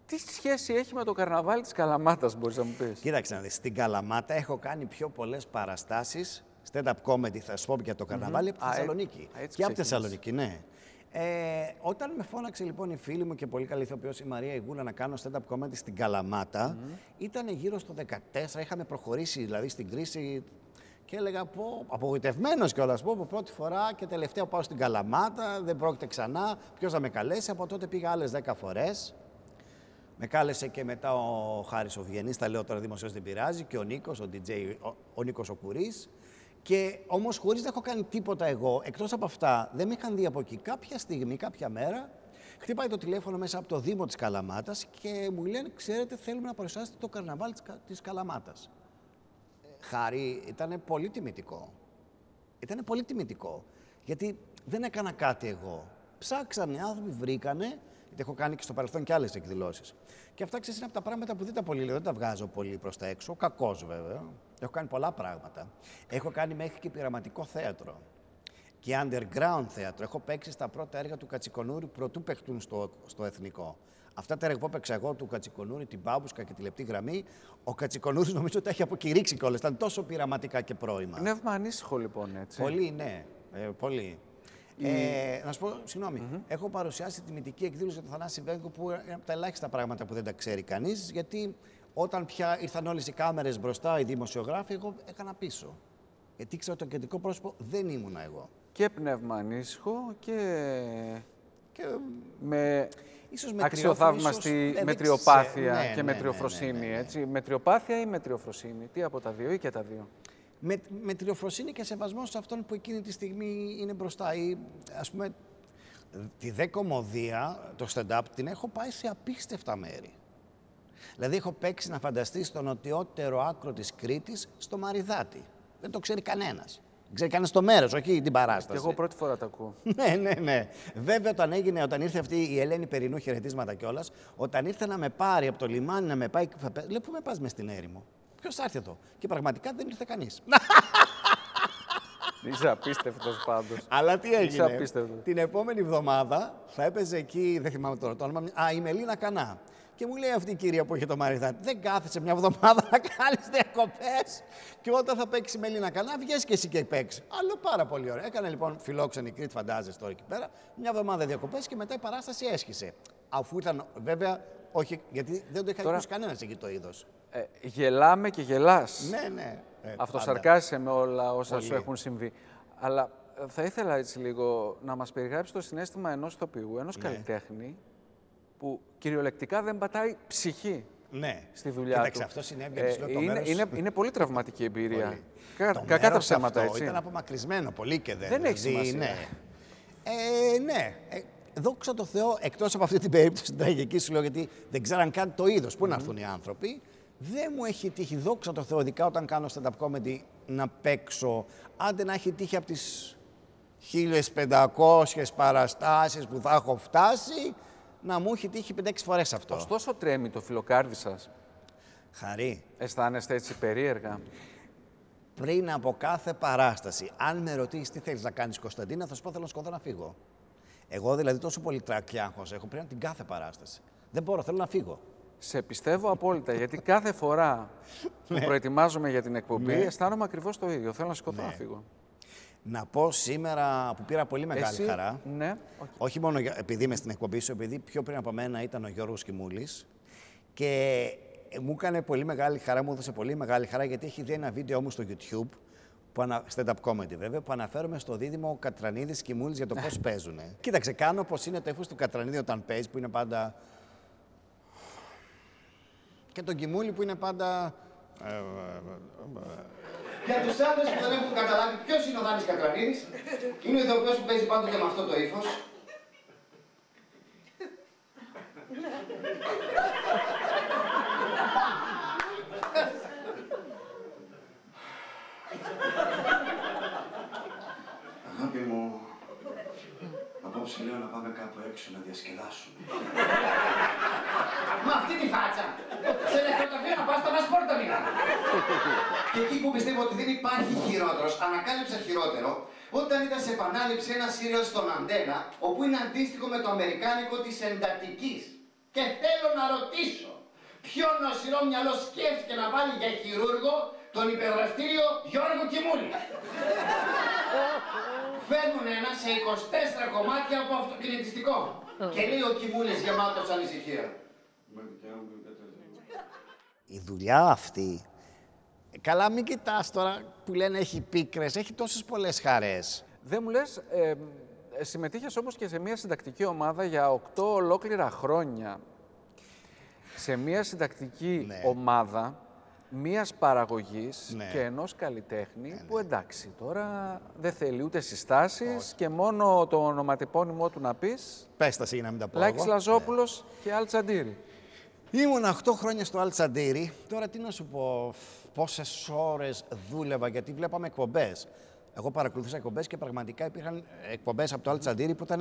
τι σχέση έχει με το καρναβάλι της Καλαμάτας, μπορείς να μου πεις; Κοίταξε να δεις, στην Καλαμάτα έχω κάνει πιο πολλές παραστάσεις stand-up comedy, θα σου πω για το καρναβάλι, από τη Α, ε, Θεσσαλονίκη. α, έτσι και από τη ξεκίνησε. Θεσσαλονίκη, ναι. Ε, όταν με φώναξε λοιπόν η φίλη μου και πολύ καλή ηθοποιός η Μαρία Ιγούλα να κάνω stand-up comedy στην Καλαμάτα, ήταν γύρω στο 14, είχαμε προχωρήσει δηλαδή στην κρίση και έλεγα πω, απογοητευμένος κιόλας, πω, πω πρώτη φορά και τελευταία πάω στην Καλαμάτα, δεν πρόκειται ξανά, ποιος θα με καλέσει, από τότε πήγα άλλες 10 φορές. Με κάλεσε και μετά ο Χάρης ο Βιενής, τα λέω τώρα δημοσίως δεν πειράζει, και ο Νίκος, ο DJ, ο, ο Νίκος ο Κουρής. Και όμως χωρίς να έχω κάνει τίποτα εγώ, εκτός από αυτά, δεν με είχαν δει από εκεί. Κάποια στιγμή, κάποια μέρα, χτυπάει το τηλέφωνο μέσα από το Δήμο της Καλαμάτας και μου λένε, ξέρετε, θέλουμε να παρουσιάσετε το καρναβάλι της, Κα- της Καλαμάτας. Ε, Χάρη, ήταν πολύ τιμητικό. Ήταν πολύ τιμητικό. Γιατί δεν έκανα κάτι εγώ. Ψάξανε, οι άνθρωποι βρήκανε, γιατί έχω κάνει και στο παρελθόν και άλλες εκδηλώσεις. Και αυτά ξέρεις είναι από τα πράγματα που δεν τα πολύ λέω, δεν τα βγάζω πολύ προς τα έξω. Κακός βέβαια. Έχω κάνει πολλά πράγματα. Έχω κάνει μέχρι και πειραματικό θέατρο. Και underground θέατρο. Έχω παίξει στα πρώτα έργα του Κατσικονούρη πρωτού παιχτούν στο, στο εθνικό. Αυτά τα έργα που έπαιξα εγώ του Κατσικονούρη, την Μπάμπουσκα και τη λεπτή γραμμή, ο Κατσικονούρη [laughs] νομίζω ότι τα έχει αποκηρύξει κιόλας. Ήταν τόσο πειραματικά και πρώιμα. Πνεύμα ανήσυχο λοιπόν, έτσι. Πολύ, ναι. Ε, πολύ. Ε, να σου πω, συγγνώμη, έχω παρουσιάσει τη τιμητική εκδήλωση για τον Θανάση Βέγκο που είναι από τα ελάχιστα πράγματα που δεν τα ξέρει κανείς. Γιατί όταν πια ήρθαν όλες οι κάμερες μπροστά, οι δημοσιογράφοι, εγώ έκανα πίσω. Γιατί ήξερα ότι το κεντρικό πρόσωπο δεν ήμουνα εγώ. Και πνεύμα ανήσυχο και Και με ίσως με αξιοθαύμαστη ίσως, ε, δεν μετριοπάθεια ξέρω. Ναι, και ναι, ναι, μετριοφροσύνη, ναι, ναι, ναι. έτσι. Μετριοπάθεια ή μετριοφροσύνη, τι από τα δύο ή και τα δύο. με, με τριοφροσύνη και σεβασμός σε αυτόν που εκείνη τη στιγμή είναι μπροστά. Ή, ας πούμε, τη δεκομοδία, το stand-up, την έχω πάει σε απίστευτα μέρη. Δηλαδή, έχω παίξει να φανταστείς στο νοτιότερο άκρο της Κρήτης, στο Μαριδάτη. Δεν το ξέρει κανένας. Ξέρει κανένα το μέρος, όχι την Και παράσταση. εγώ πρώτη φορά τα ακούω. [laughs] ναι, ναι, ναι. Βέβαια, όταν, έγινε, όταν ήρθε αυτή η Ελένη Περινού, χαιρετίσματα κιόλας, όταν ήρθε να με πάρει από το λιμάνι να με πάει. Λέει, πού με πας μες στην έρημο; Ποιος θα έρθει εδώ; Και πραγματικά δεν ήρθε κανείς. [laughs] Είσαι απίστευτος πάντως. Αλλά τι έγινε; απίστευτος. Την επόμενη εβδομάδα θα έπαιζε εκεί, δεν θυμάμαι τώρα το όνομα, α, η Μελίνα Κανά. Και μου λέει αυτή η κυρία που είχε το Μαριδάτη, δεν κάθεσαι μια εβδομάδα να κάνεις διακοπές. Και όταν θα παίξει η Μελίνα Κανά, βγες και εσύ και παίξει. Αλλά πάρα πολύ ωραία. Έκανε λοιπόν φιλόξενη Κρήτη, φαντάζεσαι τώρα εκεί πέρα, μια εβδομάδα διακοπές και μετά η παράσταση έσχισε. Αφού ήταν βέβαια, όχι, γιατί δεν το είχα Τώρα- ακούσει κανένας εκεί το είδος. Ε, γελάμε και γελάς. Ναι, ναι. Ε, Αυτοσαρκάσαι με όλα όσα σου Πολύ. έχουν συμβεί. Αλλά ε, θα ήθελα έτσι λίγο να μας περιγράψει το συνέστημα ενός ηθοποιού, ενός Ναι. καλλιτέχνη, που κυριολεκτικά δεν πατάει ψυχή Ναι. στη δουλειά Κοίταξε, του. αυτό συνέβη γιατί σου λέω το είναι, μέρος- είναι, είναι πολύ τραυματική εμπειρία. Πολύ. Κα, Το κακά τα μέρος ψέματα, αυτό έτσι. Ήταν απομακρυσμένο πολύ και δεν. Δεν έχει δηλαδή, σημασία. Ναι. Ε, ναι. Ε, δόξα τω Θεώ, εκτός από αυτή την περίπτωση την τραγική σου λέω, γιατί δεν ξέραν καν το είδος. Πού να έρθουν οι άνθρωποι. Δεν μου έχει τύχει, δόξα τω Θεώ, ειδικά όταν κάνω stand-up comedy, να παίξω. Άντε να έχει τύχει από τις 1500 παραστάσεις που θα έχω φτάσει, να μου έχει τύχει 5-6 φορές αυτό. Ωστόσο τρέμει το φιλοκάρδι σας. Χαρή. Αισθάνεστε έτσι περίεργα; πριν από κάθε παράσταση, αν με ρωτήσεις τι θέλεις να κάνεις, Κωνσταντίνα, θα σου πω θέλω να σκοτώ να φύγω. Εγώ δηλαδή τόσο πολύ τρακιάχο έχω πριν από την κάθε παράσταση. Δεν μπορώ, θέλω να φύγω. Σε πιστεύω απόλυτα, γιατί κάθε φορά που προετοιμάζομαι για την εκπομπή, Ναι. αισθάνομαι ακριβώς το ίδιο. Θέλω να σκοτώ να φύγω. Να πω σήμερα που πήρα πολύ μεγάλη Εσύ, χαρά. Ναι, οκ. Όχι μόνο για- επειδή είμαι στην εκπομπή σου, επειδή πιο πριν από μένα ήταν ο Γιώργος Κιμούλης και μου έκανε πολύ μεγάλη χαρά, μου έδωσε πολύ μεγάλη χαρά γιατί έχει δει ένα βίντεο μου στο YouTube, που ανα... stand-up comedy βέβαια, που αναφέρομαι στο δίδυμο Κατρανίδης Κιμούλης για το πώς παίζουν. Κοίταξε, κάνω πως είναι το ύφος του Κατρανίδη όταν παίζεις, που είναι πάντα... Και τον Κιμούλη που είναι πάντα... ε, Για τους άντρες που δεν έχουν καταλάβει ποιος είναι ο Δάνης Κατρανίδης, είναι ο ηθοποιός που παίζει πάντοτε με αυτό το ύφος. Αγάπη μου, απόψε λέω να πάμε κάπου έξω να διασκεδάσουμε. Με αυτή τη φάτσα. Σε νεκροταφείο να πας στα πασπόρτα μήνα. Και εκεί που πιστεύω ότι δεν υπάρχει χειρότερος, ανακάλυψα χειρότερο, όταν ήταν σε επανάληψη ένα σύριαλ στον Αντένα, όπου είναι αντίστοιχο με το αμερικάνικο της εντατικής. Και θέλω να ρωτήσω, ποιο νοσηρό μυαλό σκέφτηκε να βάλει για χειρούργο τον υπερδραστήριο Γιώργο Κιμούλη; Φέρνουν ένα σε 24 κομμάτια από αυτοκινητιστικό. Και λέει ο Κιμούλης γεμάτος ανησυχία. Η δουλειά αυτή. Καλά, μην κοιτάς τώρα που λένε έχει πίκρες, έχει τόσες πολλές χαρές. Δεν μου λες, ε, ε, συμμετείχες όμως και σε μια συντακτική ομάδα για 8 ολόκληρα χρόνια. Σε μια συντακτική Ναι. ομάδα μίας παραγωγής Ναι. και ενός καλλιτέχνη που εντάξει τώρα δεν θέλει ούτε συστάσεις και μόνο το ονοματεπώνυμό του να πεις Πες τα εσύ για να μην τα πω Λάκης εγώ. Ναι. Λαζόπουλος και Αλτσαντήρη. Ήμουν 8 χρόνια στο Αλτσαντήρι. Τώρα τι να σου πω, πόσες ώρες δούλευα, γιατί βλέπαμε εκπομπές. Εγώ παρακολουθούσα εκπομπές και πραγματικά υπήρχαν εκπομπές από το Αλτσαντήρι που ήταν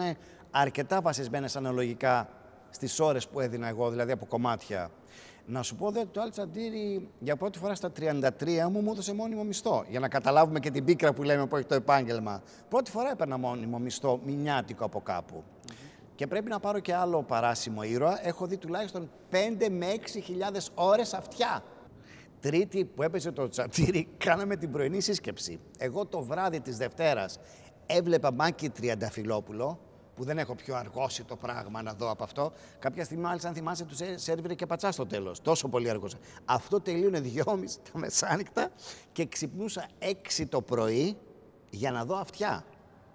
αρκετά βασισμένες αναλογικά στις ώρες που έδινα εγώ, δηλαδή από κομμάτια. Να σου πω δε, το Αλτσαντήρι για πρώτη φορά στα 33 μου μου έδωσε μόνιμο μισθό. Για να καταλάβουμε και την πίκρα που λέμε που έχει το επάγγελμα. Πρώτη φορά έπαιρνα μόνιμο μισθό, μηνιάτικο από κάπου. Και πρέπει να πάρω και άλλο παράσημο ήρωα. Έχω δει τουλάχιστον 5 με 6 χιλιάδες ώρες αυτιά. Τρίτη που έπαιζε το τσατήρι, [laughs] κάναμε την πρωινή σύσκεψη. Εγώ το βράδυ της Δευτέρας έβλεπα Μάκη Τριανταφυλόπουλο, που δεν έχω πιο αργώσει το πράγμα να δω από αυτό. Κάποια στιγμή, μάλιστα, αν θυμάσαι, του σερβίρε και πατσά στο τέλος. Τόσο πολύ αργόσα. Αυτό τελείωνε δυόμιση τα μεσάνυχτα και ξυπνούσα 6 το πρωί για να δω αυτιά.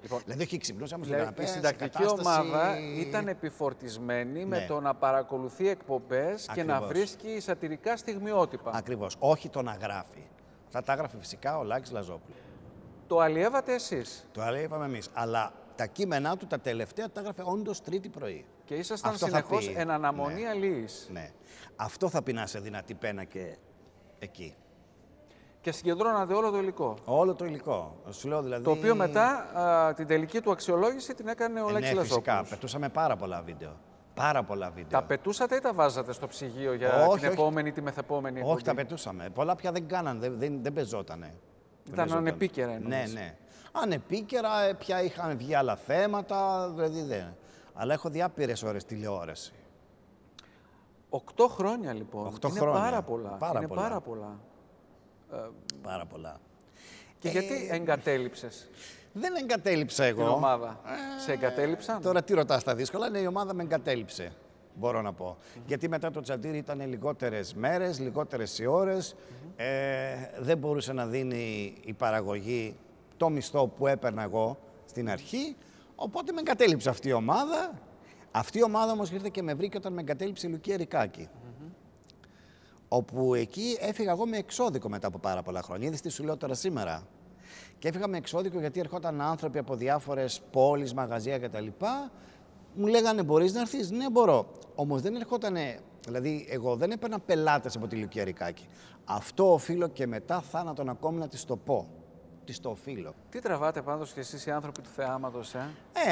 Λοιπόν, Δηλαδή, όχι ξυπνούσα, όμως λέει, στον καναπέ, η σε συντακτική κατάσταση- ομάδα ήταν επιφορτισμένη με Ναι. το να παρακολουθεί εκπομπές και να Ακριβώς. βρίσκει σατυρικά στιγμιότυπα. Ακριβώς. Όχι το να γράφει. Θα τα έγραφε φυσικά ο Λάκης Λαζόπουλο. Το αλλιεύατε εσείς Το άλλο είπαμε εμείς. Αλλά τα κείμενά του τα τελευταία τα έγραφε όντως Τρίτη πρωί. και ήσασταν Αυτό θα συνεχώς πει. εν αναμονή Ναι. αλίης. Ναι. Αυτό θα πει να σε δυνατή πένα και εκεί. Και συγκεντρώνατε όλο το υλικό. Όλο το υλικό. Σου λέω δηλαδή. Το οποίο μετά α, την τελική του αξιολόγηση την έκανε ο Ε, Λέξης ναι, φυσικά. Λαζόπουλος. Πετούσαμε πάρα πολλά βίντεο. Πάρα πολλά βίντεο. Τα πετούσατε ή τα βάζατε στο ψυγείο για Όχι, την όχι. επόμενη ή τη μεθεπόμενη Όχι, τα εκπομπή; πετούσαμε. Πολλά πια δεν κάναν, δεν, δεν, δεν πεζότανε. Δεν Ήταν πεζόταν. ανεπίκαιρα, Ναι, εννοείς. ναι. Ανεπίκαιρα, ε, πια είχαν βγει άλλα θέματα, δηλαδή δεν. Αλλά έχω δει άπειρες ώρες τηλεόραση. Οκτώ χρόνια λοιπόν. Οκτώ είναι χρόνια. πάρα πολλά. Πάρα είναι πολλά. πάρα πολλά. Πάρα πολλά. Και γιατί εγκατέλειψες; Δεν εγκατέλειψα εγώ. την ομάδα. Σε εγκατέλειψαν; Ε, Τώρα τι ρωτάς τα δύσκολα, ναι, η ομάδα με εγκατέλειψε. Μπορώ να πω. Γιατί μετά το τσαντήρι ήταν λιγότερες μέρες, λιγότερες οι ώρες. Ε, δεν μπορούσε να δίνει η παραγωγή το μισθό που έπαιρνα εγώ στην αρχή. Οπότε με εγκατέλειψε αυτή η ομάδα. Αυτή η ομάδα όμως ήρθε και με βρήκε όταν με εγκατέλειψε η Λουκία Ρικάκη. Όπου εκεί έφυγα εγώ με εξώδικο μετά από πάρα πολλά χρόνια. Είδες τι σου λέω τώρα σήμερα; Και έφυγα με εξώδικο γιατί ερχόταν άνθρωποι από διάφορες πόλεις, μαγαζιά κτλ. Μου λέγανε: Μπορείς να έρθεις; Ναι, μπορώ. Όμως δεν ερχόταν. Δηλαδή, εγώ δεν έπαιρνα πελάτες από τη Λουκία Ρικάκη. Αυτό οφείλω και μετά θάνατον ακόμη να της το πω. Της το οφείλω. Τι τραβάτε πάντως και εσείς οι άνθρωποι του θεάματος, ε;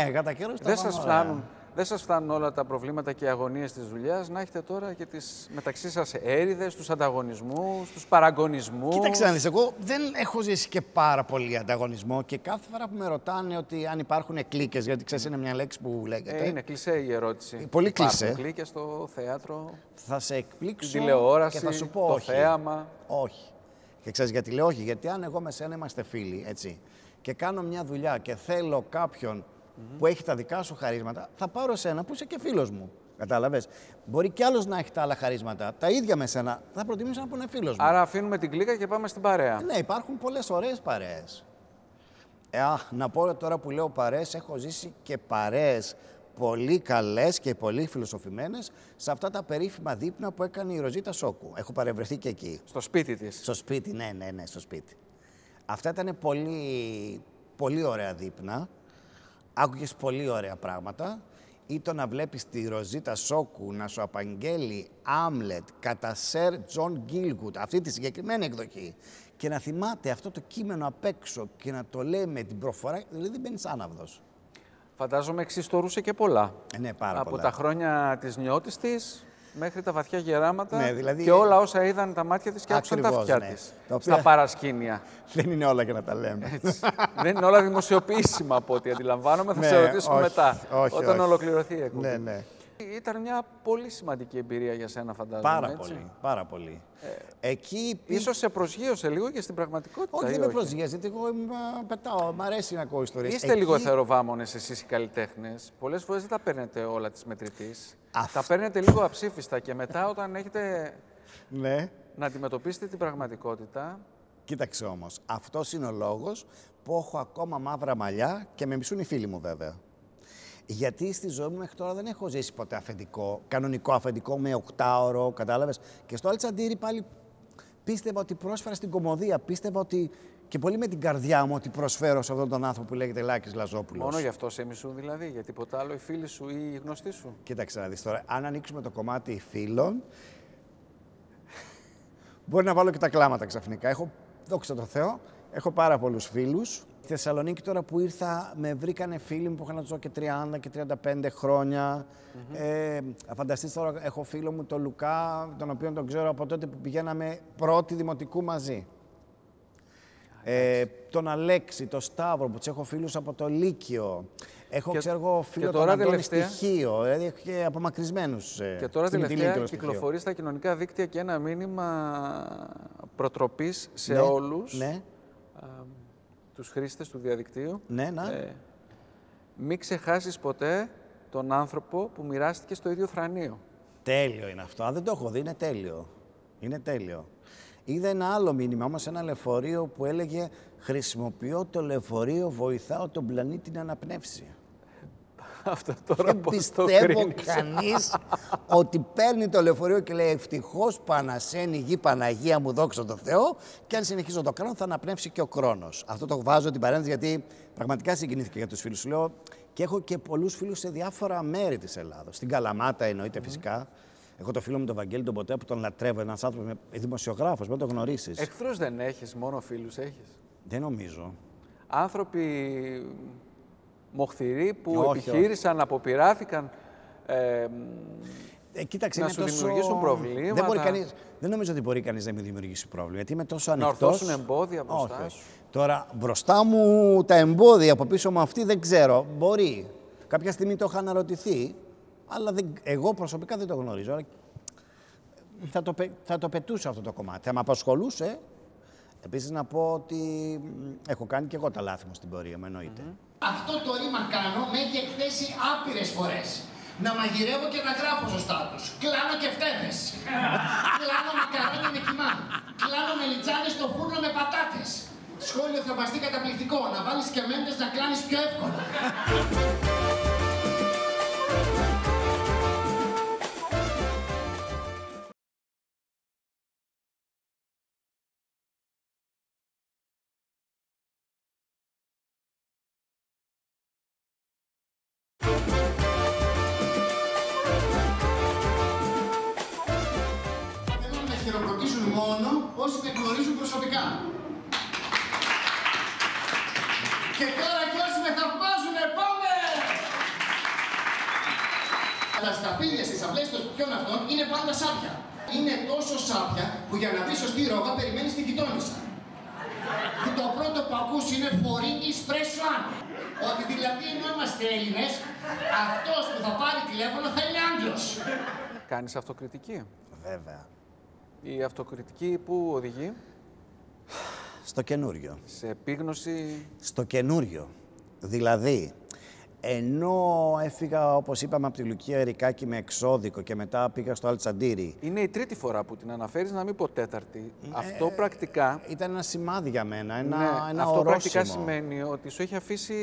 Ε, κατά καιρό Δεν σας, φτάνουν, δεν σας φτάνουν όλα τα προβλήματα και οι αγωνίες της δουλειάς, να έχετε τώρα και τις μεταξύ σας έρηδες, τους ανταγωνισμούς, τους παραγωνισμούς. Κοίταξε να δεις, εγώ δεν έχω ζήσει και πάρα πολύ ανταγωνισμό και κάθε φορά που με ρωτάνε ότι αν υπάρχουν κλίκες, γιατί ξέρεις είναι μια λέξη που λέγεται, Ε, είναι κλεισέ η ερώτηση. Πολύ Υπάρχουν κλισέ. κλίκες στο θέατρο, θα σε εκπλήξω στην τηλεόραση, και θα σου πω το όχι. θέαμα. Όχι. Και ξέρεις γιατί λέω όχι, γιατί αν εγώ με σένα είμαστε φίλοι, έτσι, και κάνω μια δουλειά και θέλω κάποιον που έχει τα δικά σου χαρίσματα, θα πάρω σένα που είσαι και φίλος μου. Κατάλαβες; Μπορεί κι άλλος να έχει τα άλλα χαρίσματα, τα ίδια με σένα, θα προτιμήσω να που είναι φίλος μου. Άρα αφήνουμε την κλίκα και πάμε στην παρέα. Ναι, υπάρχουν πολλές ωραίες παρέες. Ε, α, να πω τώρα που λέω παρέες, έχω ζήσει και παρέες πολύ καλές και πολύ φιλοσοφημένες σε αυτά τα περίφημα δείπνα που έκανε η Ροζίτα Σόκου. Έχω παρευρεθεί και εκεί. Στο σπίτι της. Στο σπίτι, ναι, ναι, ναι, στο σπίτι. Αυτά ήταν πολύ, πολύ ωραία δείπνα. Άκουγες πολύ ωραία πράγματα. Ή το να βλέπεις τη Ροζίτα Σόκου να σου απαγγέλει Άμλετ κατά Σερ Τζον Γκίλγκουντ, αυτή τη συγκεκριμένη εκδοχή, και να θυμάται αυτό το κείμενο απ' έξω και να το λέει με την προφορά, δηλαδή να μένεις άναυδος. Φαντάζομαι εξιστορούσε και πολλά. Ε, ναι, πάρα Από πολλά. τα χρόνια της νιώτης της μέχρι τα βαθιά γεράματα Ναι, δηλαδή- και όλα όσα είδαν τα μάτια της και άκουσαν τα Ακριβώς, αυτιά ναι. της. Τα οποία- Στα παρασκήνια. [laughs] Δεν είναι όλα για να τα λέμε. Έτσι. Δεν είναι όλα δημοσιοποιήσιμα από ό,τι αντιλαμβάνομαι. Θα Ναι, σε ρωτήσουμε όχι, μετά, όχι, όταν όχι. ολοκληρωθεί η εκπομπή. ναι, ναι. Ήταν μια πολύ σημαντική εμπειρία για σένα, φαντάζομαι. Πάρα έτσι. πολύ, πάρα πολύ. Εκεί πήγε- Ίσως σε προσγείωσε λίγο και στην πραγματικότητα. Όχι, ή δεν με προσγειάζει, γιατί εγώ είμαι, πετάω, μ' αρέσει να ακούω ιστορίες. Είστε λίγο Εκεί- εθεροβάμονες εσείς οι καλλιτέχνες. Πολλές φορές δεν τα παίρνετε όλα της μετρητής. Αυ- Τα παίρνετε λίγο αψήφιστα και μετά όταν έχετε Ναι. να αντιμετωπίσετε την πραγματικότητα, Κοίταξε όμως, αυτός είναι ο λόγος που έχω ακόμα μαύρα μαλλιά και με μισούν οι φίλοι μου βέβαια. Γιατί στη ζωή μου μέχρι τώρα δεν έχω ζήσει ποτέ αφεντικό, κανονικό αφεντικό με οκτάωρο, κατάλαβες. Και στο Αλτσαντήρι πάλι πίστευα ότι πρόσφερα στην κομμωδία, πίστευα ότι και πολύ με την καρδιά μου ότι προσφέρω σε αυτόν τον άνθρωπο που λέγεται Λάκης Λαζόπουλος. μόνο γι' αυτό σε μισούν δηλαδή, για τίποτα άλλο οι φίλοι σου ή οι γνωστοί σου. Κοίταξε να δεις τώρα, αν ανοίξουμε το κομμάτι φίλων, μπορεί να βάλω και τα κλάματα ξαφνικά. Έχω, δόξα τω Θεώ, έχω πάρα πολλούς φίλους. Στη Θεσσαλονίκη τώρα που ήρθα, με βρήκανε φίλοι μου που είχαν να τους δω και 30 και 35 χρόνια. Ε, φανταστείς τώρα, έχω φίλο μου τον Λουκά, τον οποίο τον ξέρω από τότε που πηγαίναμε πρώτη δημοτικού μαζί. Ε, τον Αλέξη, τον Σταύρο, που τους έχω φίλους από το Λύκειο. Έχω, Και- ξέρω εγώ, φίλο και τον τώρα Αντώνη τελευταία- στοιχείο. Δηλαδή, έχω και απομακρυσμένους. ε, Και τώρα στην Μυτιλίνη τελευταία το στοιχείο. κυκλοφορεί στα κοινωνικά δίκτυα και ένα μήνυμα προτροπής σε Ναι, όλους. Ναι. τους χρήστες του διαδικτύου. Ναι, ναι. Ε, μην ξεχάσεις ποτέ τον άνθρωπο που μοιράστηκε στο ίδιο θρανείο. Τέλειο είναι αυτό. Αν δεν το έχω δει, είναι τέλειο. Είναι τέλειο. Είδα ένα άλλο μήνυμα όμως σε ένα λεωφορείο που έλεγε «Χρησιμοποιώ το λεωφορείο, βοηθάω τον πλανήτη να αναπνεύσει». Αυτό τώρα Δεν πώς το πιστεύω κρίνεις. κανείς ότι παίρνει το λεωφορείο και λέει ευτυχώς Πανασένη γη Παναγία μου δόξα τω Θεώ και αν συνεχίσω το κάνω θα αναπνεύσει και ο χρόνος. Αυτό το βάζω την παρένθεση γιατί πραγματικά συγκινήθηκα για τους φίλους σου. Λέω και έχω και πολλούς φίλους σε διάφορα μέρη της Ελλάδος. Στην Καλαμάτα εννοείται φυσικά. Έχω το φίλο μου τον Βαγγέλη τον Ποτέ που τον λατρεύω, ένας άνθρωπος με δημοσιογράφος, μην το γνωρίσεις. Εχθρούς δεν έχεις, μόνο φίλους έχεις; Δεν νομίζω. Άνθρωποι μοχθηροί που Όχι, επιχείρησαν, αποπειράθηκαν ε, Ε, κοίταξε, Να είναι σου τόσο... δημιουργήσουν προβλήματα. Δεν, μπορεί κανείς, δεν νομίζω ότι μπορεί κανείς να μην δημιουργήσει πρόβλημα. Γιατί είμαι τόσο να ανοιχτός. ορθώσουν εμπόδια μπροστά σου. Τώρα, μπροστά μου τα εμπόδια από πίσω μου αυτή δεν ξέρω. Μπορεί. Κάποια στιγμή το είχα αναρωτηθεί, αλλά δεν, εγώ προσωπικά δεν το γνωρίζω. Αλλά θα το, πε- θα το πετούσα αυτό το κομμάτι. Θα με απασχολούσε. Επίσης να πω ότι μ, έχω κάνει και εγώ τα λάθη μου στην πορεία μου, εννοείται. Αυτό το ρήμα κάνω με έχει εκθέσει άπειρες φορές. Να μαγειρεύω και να γράφω σωστά τους. Κλάνω και φτέδες. Κλάνω μακαρόνια με κοιμά. Κλάνω μελιτζάνες στο φούρνο με πατάτες. Σχόλιο θαυμαστή καταπληκτικό. Να βάλεις και μέντες να κλάνεις πιο εύκολα. Κάνεις αυτοκριτική; Βέβαια. Η αυτοκριτική που οδηγεί; Στο καινούριο. σε επίγνωση; Στο καινούριο. Δηλαδή, ενώ έφυγα, όπως είπαμε, από τη Λουκία Ερικάκη με εξώδικο και μετά πήγα στο Αλτσαντήρι, Είναι η τρίτη φορά που την αναφέρεις, να μην πω τέταρτη. Αυτό πρακτικά, ήταν ένα σημάδι για μένα, ένα, ναι, ένα αυτό πρακτικά ορόσημο. σημαίνει ότι σου έχει αφήσει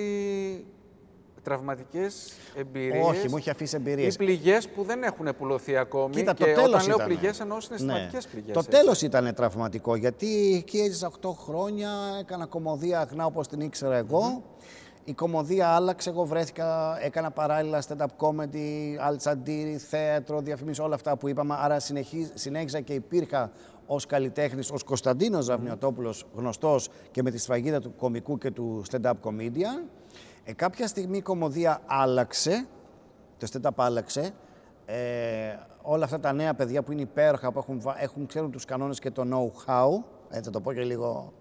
τραυματικές εμπειρίες Όχι, μου είχε αφήσει εμπειρίες. ή πληγές που δεν έχουν πουλωθεί ακόμη. Κοίτα, και το τέλος όταν λέω ήτανε. πληγές εννοώ συναισθηματικές Ναι. πληγές. Το έτσι. τέλος ήταν τραυματικό, γιατί εκεί έζησα 8 χρόνια, έκανα κομμωδία αγνά όπως την ήξερα εγώ. Η κομμωδία άλλαξε, εγώ βρέθηκα, έκανα παράλληλα stand-up comedy, αλτσαντήρι, θέατρο, διαφημίσεις, όλα αυτά που είπαμε. Άρα συνεχί- συνέχιζα και υπήρχα ως καλλιτέχνης, ως Κωνσταντίνος Ζαυνιωτόπουλος, γνωστός και με τη σφραγίδα του κομικού και του stand-up comedian. Ε, κάποια στιγμή η κομμωδία άλλαξε, το stand-up άλλαξε. Ε, όλα αυτά τα νέα παιδιά που είναι υπέροχα, που έχουν, βα- έχουν ξέρουν τους κανόνες και το know-how, έτσι θα το πω και λίγο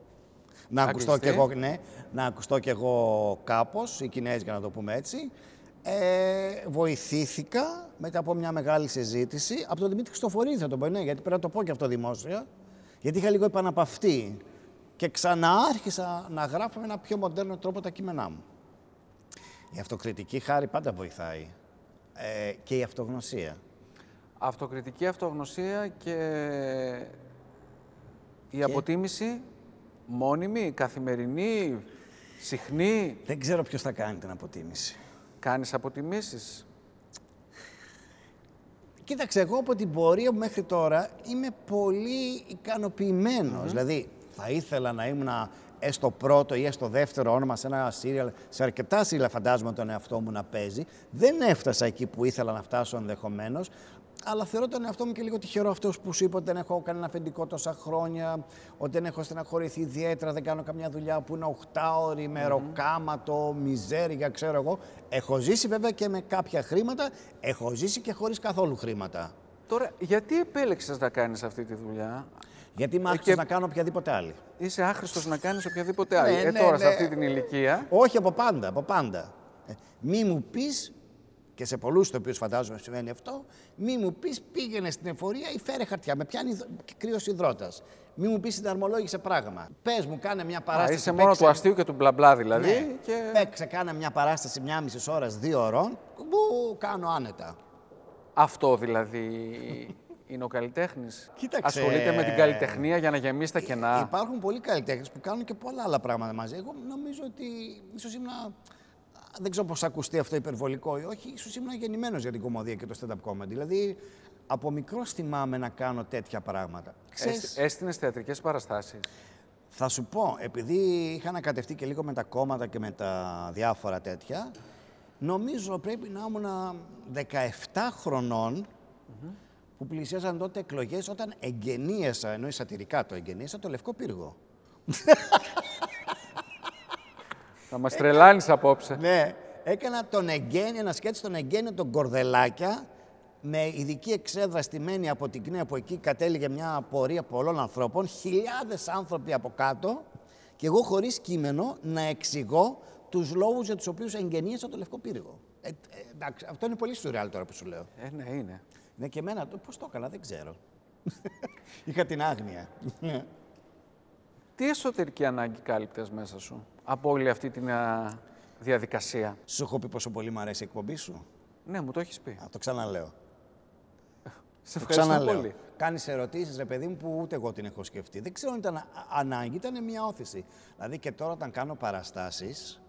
να ακουστώ κι Αγγλιστή. εγώ, ναι, να ακουστώ κι εγώ κάπως, οι Κινέζοι να το πούμε έτσι. Ε, βοηθήθηκα μετά από μια μεγάλη συζήτηση από τον Δημήτρη Χριστοφορίδη, θα το πω, ναι, γιατί πρέπει να το πω και αυτό δημόσια. Γιατί είχα λίγο επαναπαυτεί και ξανάρχισα να γράφω με ένα πιο μοντέρνο τρόπο τα κείμενά μου. Η αυτοκριτική χάρη πάντα βοηθάει. Ε, και η αυτογνωσία. Αυτοκριτική αυτογνωσία και η αποτίμηση μόνιμη, καθημερινή, συχνή. Δεν ξέρω ποιος θα κάνει την αποτίμηση. Κάνεις αποτιμήσεις; Κοίταξε, εγώ από την πορεία μου μέχρι τώρα είμαι πολύ ικανοποιημένος. Δηλαδή, θα ήθελα να ήμουν έστω πρώτο ή έστω δεύτερο όνομα σε ένα σύριαλ, σε αρκετά σύριαλ φαντάζομαι τον εαυτό μου να παίζει. Δεν έφτασα εκεί που ήθελα να φτάσω ενδεχομένως. Αλλά θεωρώ τον εαυτό μου και λίγο τυχερό αυτός που σου είπα ότι δεν έχω κανένα αφεντικό τόσα χρόνια, ότι δεν έχω στεναχωρηθεί ιδιαίτερα, δεν κάνω καμιά δουλειά που είναι οχτάωρη, με ροκάματο, μιζέρια, ξέρω εγώ. Έχω ζήσει βέβαια και με κάποια χρήματα, έχω ζήσει και χωρίς καθόλου χρήματα. Τώρα, γιατί επέλεξες να κάνεις αυτή τη δουλειά; Γιατί είμαι Ε, άχρηστος και- να κάνω οποιαδήποτε άλλη; Είσαι άχρηστος να κάνεις οποιαδήποτε άλλη. Ναι, ε, ναι, τώρα, σε ναι. αυτή την ηλικία, Όχι από πάντα, από πάντα. Ε, μη μου πεις, και και σε πολλούς του οποίους φαντάζομαι συμβαίνει αυτό, μη μου πεις πήγαινε στην εφορία ή φέρε χαρτιά. Με πιάνει κρύος υδρότα. Μη μου πεις συνταρμολόγησε πράγμα. Πες μου, κάνε μια παράσταση. Α, είσαι μόνο του αστείου και του μπλα μπλα δηλαδή. Ναι. Και... Παίξε, κάνε μια παράσταση μια μισή ώρας, δύο ώρων. Που κάνω άνετα. Αυτό δηλαδή είναι ο καλλιτέχνης. Κοίταξε. Ασχολείται με την καλλιτεχνία για να γεμίσει τα κενά. Υπάρχουν πολλοί καλλιτέχνες που κάνουν και πολλά άλλα πράγματα μαζί. Εγώ νομίζω ότι ίσως ήμουν. Δεν ξέρω πώς ακουστεί αυτό υπερβολικό ή όχι. ίσως ήμουν γεννημένος για την κομμωδία και το stand-up comedy. Δηλαδή, από μικρό θυμάμαι να κάνω τέτοια πράγματα. Ξέρεις, Έστεινες θεατρικές παραστάσεις. θα σου πω, επειδή είχα ανακατευτεί και λίγο με τα κόμματα και με τα διάφορα τέτοια, νομίζω πρέπει να ήμουν 17 χρονών που πλησίαζαν τότε εκλογές όταν εγγενίασα, ενώ σατυρικά το εγγενίασα, το Λευκό Πύργο. [laughs] Θα μας τρελάνεις απόψε. Ναι, έκανα τον εγγένει, ένα σκέτσι τον εγγένει τον Κορδελάκια με ειδική εξέδρα στημένη από την ΚΝΕ που εκεί κατέληγε μια πορεία πολλών ανθρώπων, χιλιάδες άνθρωποι από κάτω και εγώ χωρίς κείμενο να εξηγώ τους λόγους για τους οποίους εγγενίασα το Λευκό Πύργο. Ε, ε, εντάξει, αυτό είναι πολύ σουρεάλ τώρα που σου λέω. Ε, ναι, είναι. Ναι και εμένα, το- πώς το έκανα, δεν ξέρω. [laughs] Είχα την άγνοια. Τι εσωτερική ανάγκη κάλυπτες μέσα σου από όλη αυτή τη διαδικασία; Σου έχω πει πόσο πολύ μου αρέσει η εκπομπή σου. Ναι, μου το έχεις πει. Α, το ξαναλέω. Σε Το ευχαριστώ ξαναλέω. πολύ. Κάνεις ερωτήσεις, ρε παιδί μου, που ούτε εγώ την έχω σκεφτεί. Δεν ξέρω αν ήταν α- ανάγκη, ήταν μια όθηση. Δηλαδή και τώρα, όταν κάνω παραστάσεις,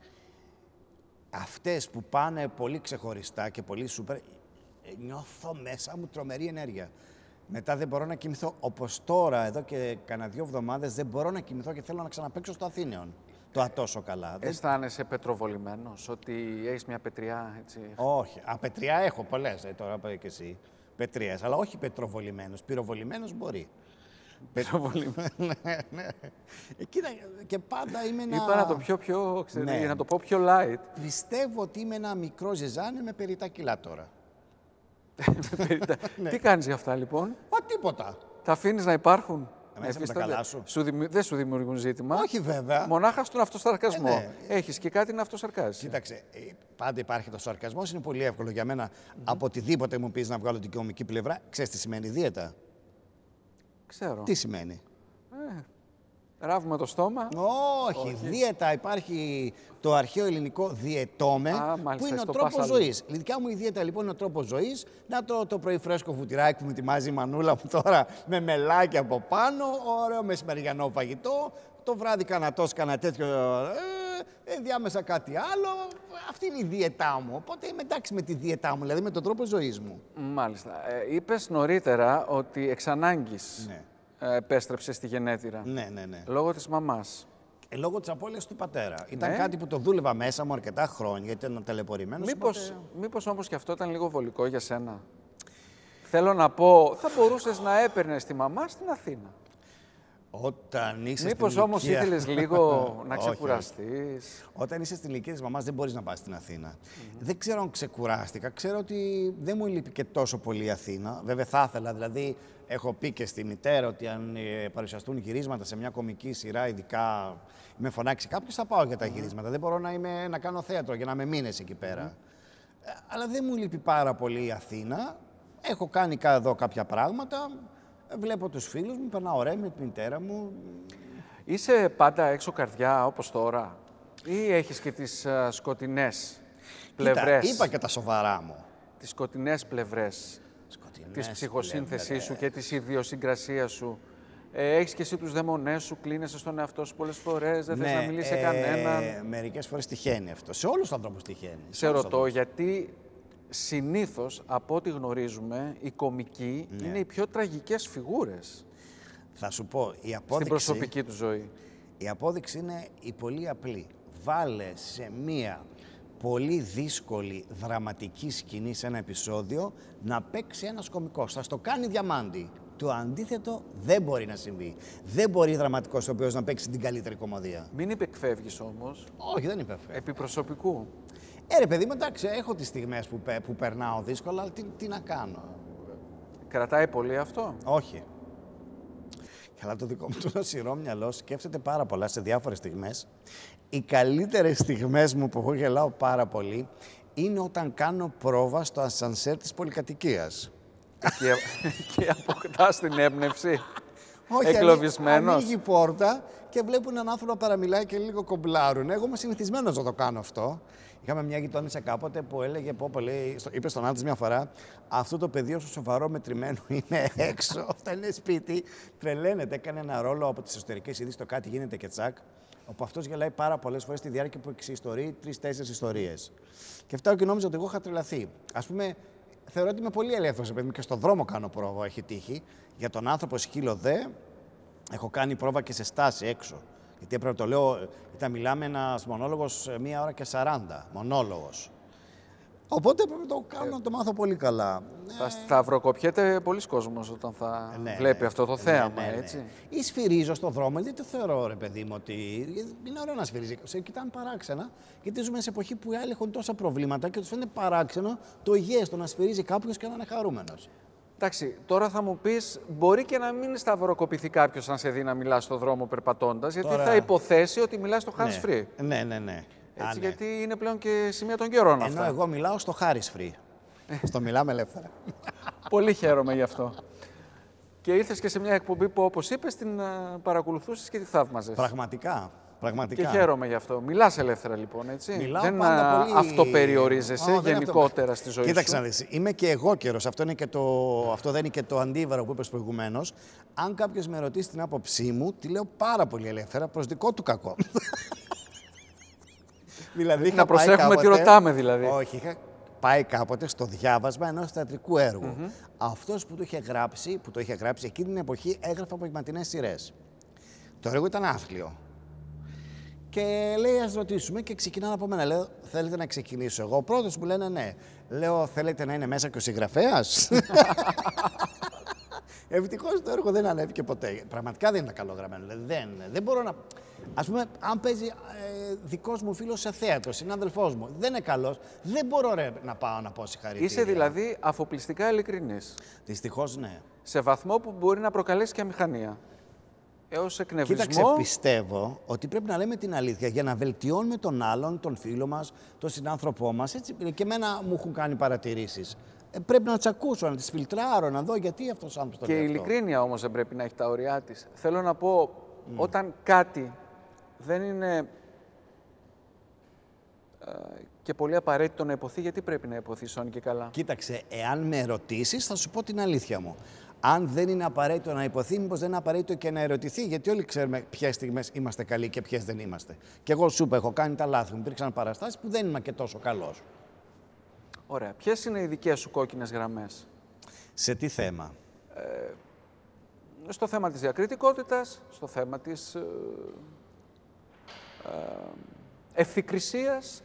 αυτές που πάνε πολύ ξεχωριστά και πολύ σούπερ, ε, νιώθω μέσα μου τρομερή ενέργεια. Μετά δεν μπορώ να κοιμηθώ. Όπως τώρα, εδώ και κανένα δύο εβδομάδες, δεν μπορώ να κοιμηθώ και θέλω να ξαναπέξω στο Αθήνεων. Το ατόσο καλά. Δεν- Αισθάνεσαι πετροβολημένος, ότι έχεις μια πετριά, έτσι; Όχι. Α, πετριά έχω πολλές. τώρα είπα και εσύ. Πετρίε. Αλλά όχι πετροβολημένος. Πυροβολημένος μπορεί. Πετροβολημένος. [laughs] ναι, ναι. Ε, κοίτα, και πάντα είμαι ένα. Είπα να το πιο, πιο, ξέρεις, Ναι. να το πω πιο light. Πιστεύω ότι είμαι ένα μικρό ζεζάνι με περιτά κιλά τώρα. [laughs] Ναι. Τι κάνεις για αυτά λοιπόν, Ω, τίποτα. τα αφήνεις να υπάρχουν; Εμένα είσαι με τα εφίστανται; καλά σου. Σου δημιου- Δεν σου δημιουργούν ζήτημα; Όχι βέβαια. Μονάχα στον αυτοσαρκασμό. Ε, ναι. Έχεις και κάτι να αυτοσαρκάσεις. Κοίταξε, ε, πάντα υπάρχει το σαρκασμός. Είναι πολύ εύκολο για μένα. Από οτιδήποτε μου πεις να βγάλω την κομική πλευρά, ξέρεις τι σημαίνει δίαιτα; Ξέρω. Τι σημαίνει; Ράβουμε το στόμα. Όχι, δίαιτα υπάρχει το αρχαίο ελληνικό διαιτόμε, Α, μάλιστα, που είναι ο στο τρόπος πας αλλού. ζωής. Η δικιά μου η δίαιτα λοιπόν είναι ο τρόπος ζωής. Να το, το πρωί φρέσκο βουτυράκι που με ετοιμάζει η μανούλα μου τώρα με μελάκι από πάνω, ωραίο μεσημεριανό φαγητό. Το βράδυ κανένα τόσο, κανένα τέτοιο. Ε, ενδιάμεσα κάτι άλλο. Αυτή είναι η δίαιτά μου. Οπότε είμαι εντάξει με τη δίαιτά μου, δηλαδή με τον τρόπο ζωής μου. Μάλιστα. Ε, είπες νωρίτερα ότι εξ ανάγκης Ναι. Ε, επέστρεψε στη γενέτειρα. Ναι, ναι, ναι. Λόγω της μαμάς. Ε, λόγω της απώλειας του πατέρα. Ήταν Ναι. κάτι που το δούλευα μέσα μου αρκετά χρόνια, γιατί ήταν ταλαιπωρημένος. Μήπως, μήπως όμως και αυτό ήταν λίγο βολικό για σένα; Θέλω να πω, θα μπορούσες να έπαιρνες τη μαμά στην Αθήνα; Όταν είσαι Μήπως στην όμως ηλικία- ήθελες λίγο [laughs] να Όχι, όχι. ξεκουραστείς; Όταν είσαι στην ηλικία της μαμάς, δεν μπορείς να πας στην αθηνα Δεν ξέρω αν ξεκουράστηκα. Ξέρω ότι δεν μου λείπει και τόσο πολύ η Αθήνα. Βέβαια, θα ήθελα. Δηλαδή, έχω πει και στη μητέρα ότι αν ε, παρουσιαστούν γυρίσματα σε μια κομική σειρά, ειδικά με φωνάξει κάποιος, θα πάω για τα γυρίσματα. Δεν μπορώ να, είμαι, να κάνω θέατρο για να με μείνεις εκεί πέρα. Ε, Αλλά δεν μου λείπει πάρα πολύ η Αθήνα. Έχω κάνει κα- εδώ κάποια πράγματα. Ε, Βλέπω τους φίλους μου, περνάω ωραία με τη μητέρα μου. Είσαι πάντα έξω καρδιά όπως τώρα; Ή έχεις και τις α, σκοτεινές πλευρές; Κοίτα, είπα και τα σοβαρά μου. Τις σκοτεινές πλευρές Σκοτεινές της ψυχοσύνθεσής σου πλευρές. και της ιδιοσυγκρασίας σου. Ε, έχεις και εσύ τους δαιμονές σου, κλείνεσαι στον εαυτό σου πολλές φορές, δεν θες να μιλήσει σε κανέναν. Ε, Μερικές φορές τυχαίνει αυτό. Σε όλους τους ανθρώπους τυχαίνει. Σε Σε όλους τους ρωτώ ανθρώπους. γιατί συνήθως, από ό,τι γνωρίζουμε, οι κομικοί Ναι. είναι οι πιο τραγικές φιγούρες Θα σου πω, η στην απόδειξη, προσωπική του ζωή. η απόδειξη είναι η πολύ απλή. Βάλε σε μία πολύ δύσκολη δραματική σκηνή σε ένα επεισόδιο να παίξει ένας κωμικός. Θα στο κάνει διαμάντι. Το αντίθετο δεν μπορεί να συμβεί. Δεν μπορεί δραματικός ο να παίξει την καλύτερη κομμωδία. Μην υπεκφεύγεις όμως, Όχι, δεν είπε αυτό. επί προσωπικού. Ε, ρε παιδί μου, εντάξει, έχω τις στιγμές που, πε- που περνάω δύσκολα, αλλά τι, τι να κάνω. Κρατάει πολύ αυτό; Όχι. Καλά, το δικό μου το νοσηρό μυαλό σκέφτεται πάρα πολλά σε διάφορες στιγμές. Οι καλύτερες στιγμές μου που εγώ γελάω πάρα πολύ είναι όταν κάνω πρόβα στο ασανσέρ της πολυκατοικίας. και, και αποκτάς την έμπνευση. Όχι, ανοί- Εγκλωβισμένος. Ανοίγει η πόρτα και βλέπουν έναν άνθρωπο να παραμιλάει και λίγο κομπλάρουν. Εγώ είμαι συνηθισμένος να το κάνω αυτό. Είχαμε μια γειτόνισσα κάποτε που έλεγε, πω, πω, λέει, στο- είπε στον άντρα της μια φορά, αυτό το παιδί όσο σοβαρό μετρημένο είναι [laughs] έξω, όταν είναι σπίτι. Τρελαίνεται, έκανε ένα ρόλο από τις εσωτερικές ειδήσεις, το κάτι γίνεται και τσακ. Όπου αυτός γελάει πάρα πολλές φορές στη διάρκεια που εξιστορεί τρει-τέσσερι ιστορίες. Και φτάω και νόμιζα ότι εγώ είχα τρελαθεί. Α πούμε, θεωρώ ότι είμαι πολύ ελεύθερος, παιδί μου, και στον δρόμο κάνω πρόβα, έχει τύχει. Για τον άνθρωπο σκύλο δε, έχω κάνει πρόβα και σε στάση έξω. Γιατί έπρεπε να το λέω, ήταν μιλάμε ένας μονόλογος μία ώρα και 40. Μονόλογος. Οπότε έπρεπε να το κάνω, να το μάθω πολύ καλά. Θα σταυροκοπιέται πολλοί κόσμος όταν θα Ναι, βλέπει ναι. αυτό το Ναι, θέαμα, ναι, ναι. έτσι. Ή σφυρίζω στον δρόμο, δεν το θεωρώ ρε παιδί μου ότι. Είναι ωραίο να σφυρίζει. Σε κοιτάνε παράξενα, γιατί ζούμε σε εποχή που οι άλλοι έχουν τόσα προβλήματα και τους φαίνεται παράξενο το υγιές το να σφυρίζει κάποιος και να είναι χαρούμενος. Εντάξει, τώρα θα μου πεις, μπορεί και να μην σταυροκοπηθεί κάποιος αν σε δει να μιλάς στον δρόμο περπατώντας, γιατί Τώρα- θα υποθέσει ότι μιλάς στο hands free. Ναι, ναι, ναι. Έτσι, Α, ναι. γιατί είναι πλέον και σημεία των καιρών Ενώ αυτά. εγώ μιλάω στο χάρις free. στο μιλάμε ελεύθερα. [laughs] Πολύ χαίρομαι γι' αυτό. Και ήρθες και σε μια εκπομπή που, όπως είπες, την α, παρακολουθούσες και τη θαύμαζες. Πραγματικά. Πραγματικά. Και χαίρομαι γι' αυτό. Μιλάς ελεύθερα λοιπόν, έτσι. Μιλάω δεν πάντα α, πολύ... αυτοπεριορίζεσαι Ω, δεν γενικότερα αυτό- στη ζωή Κοίταξε σου. να δεις, είμαι και εγώ καιρός. Αυτό, είναι και το... Αυτό δεν είναι και το αντίβαρο που είπες προηγουμένως. Αν κάποιος με ρωτήσει την άποψή μου, τη λέω πάρα πολύ ελεύθερα προς δικό του κακό. [laughs] δηλαδή, είχα Να πάει προσέχουμε τι κάποτε- ρωτάμε, δηλαδή. Όχι, είχα πάει κάποτε στο διάβασμα ενός θεατρικού έργου. Αυτός που το είχε γράψει, που το είχε γράψει εκείνη την εποχή έγραφε απογευματινές σειρές. Το έργο ήταν άθλιο. Και λέει, ας ρωτήσουμε και ξεκινάνε από μένα. Λέω, θέλετε να ξεκινήσω εγώ. Ο πρώτος μου λένε ναι. Λέω, θέλετε να είναι μέσα και ο συγγραφέας; [laughs] Ευτυχώς το έργο δεν ανέβηκε ποτέ. Πραγματικά δεν ήταν καλογραμμένο. Δηλαδή, δεν, δεν μπορώ να. Α πούμε, αν παίζει ε, δικός μου φίλος σε θέατρο, συνάδελφός μου, δεν είναι καλός, δεν μπορώ ρε, να πάω να πω συγχαρητήρια. Είσαι δηλαδή αφοπλιστικά ειλικρινής. Δυστυχώς ναι. Σε βαθμό που μπορεί να προκαλέσει και αμηχανία. Έως εκνευρισμό. Κοίταξε, πιστεύω ότι πρέπει να λέμε την αλήθεια για να βελτιώνουμε τον άλλον, τον φίλο μας, τον συνάνθρωπό μας. Και εμένα μου έχουν κάνει παρατηρήσεις. Ε, πρέπει να τι ακούσω, να τις φιλτράρω, να δω γιατί αυτός ο άνθρωπος το Και η λέει αυτό. ειλικρίνεια όμως δεν πρέπει να έχει τα ωριά της. Θέλω να πω, όταν κάτι δεν είναι ε, και πολύ απαραίτητο να υποθεί, γιατί πρέπει να υποθεί σώνει και καλά. Κοίταξε, εάν με ρωτήσει, θα σου πω την αλήθεια μου. Αν δεν είναι απαραίτητο να υποθεί, μήπως δεν είναι απαραίτητο και να ερωτηθεί, γιατί όλοι ξέρουμε ποιες στιγμές είμαστε καλοί και ποιες δεν είμαστε. Και εγώ σου είπα, έχω κάνει τα λάθη μου. Υπήρξαν παραστάσεις που δεν είμαι και τόσο καλός. Ωραία. Ποιες είναι οι δικές σου κόκκινες γραμμές; Σε τι θέμα; Στο θέμα της διακριτικότητας, στο θέμα της ε, ε, ευθυκρισίας.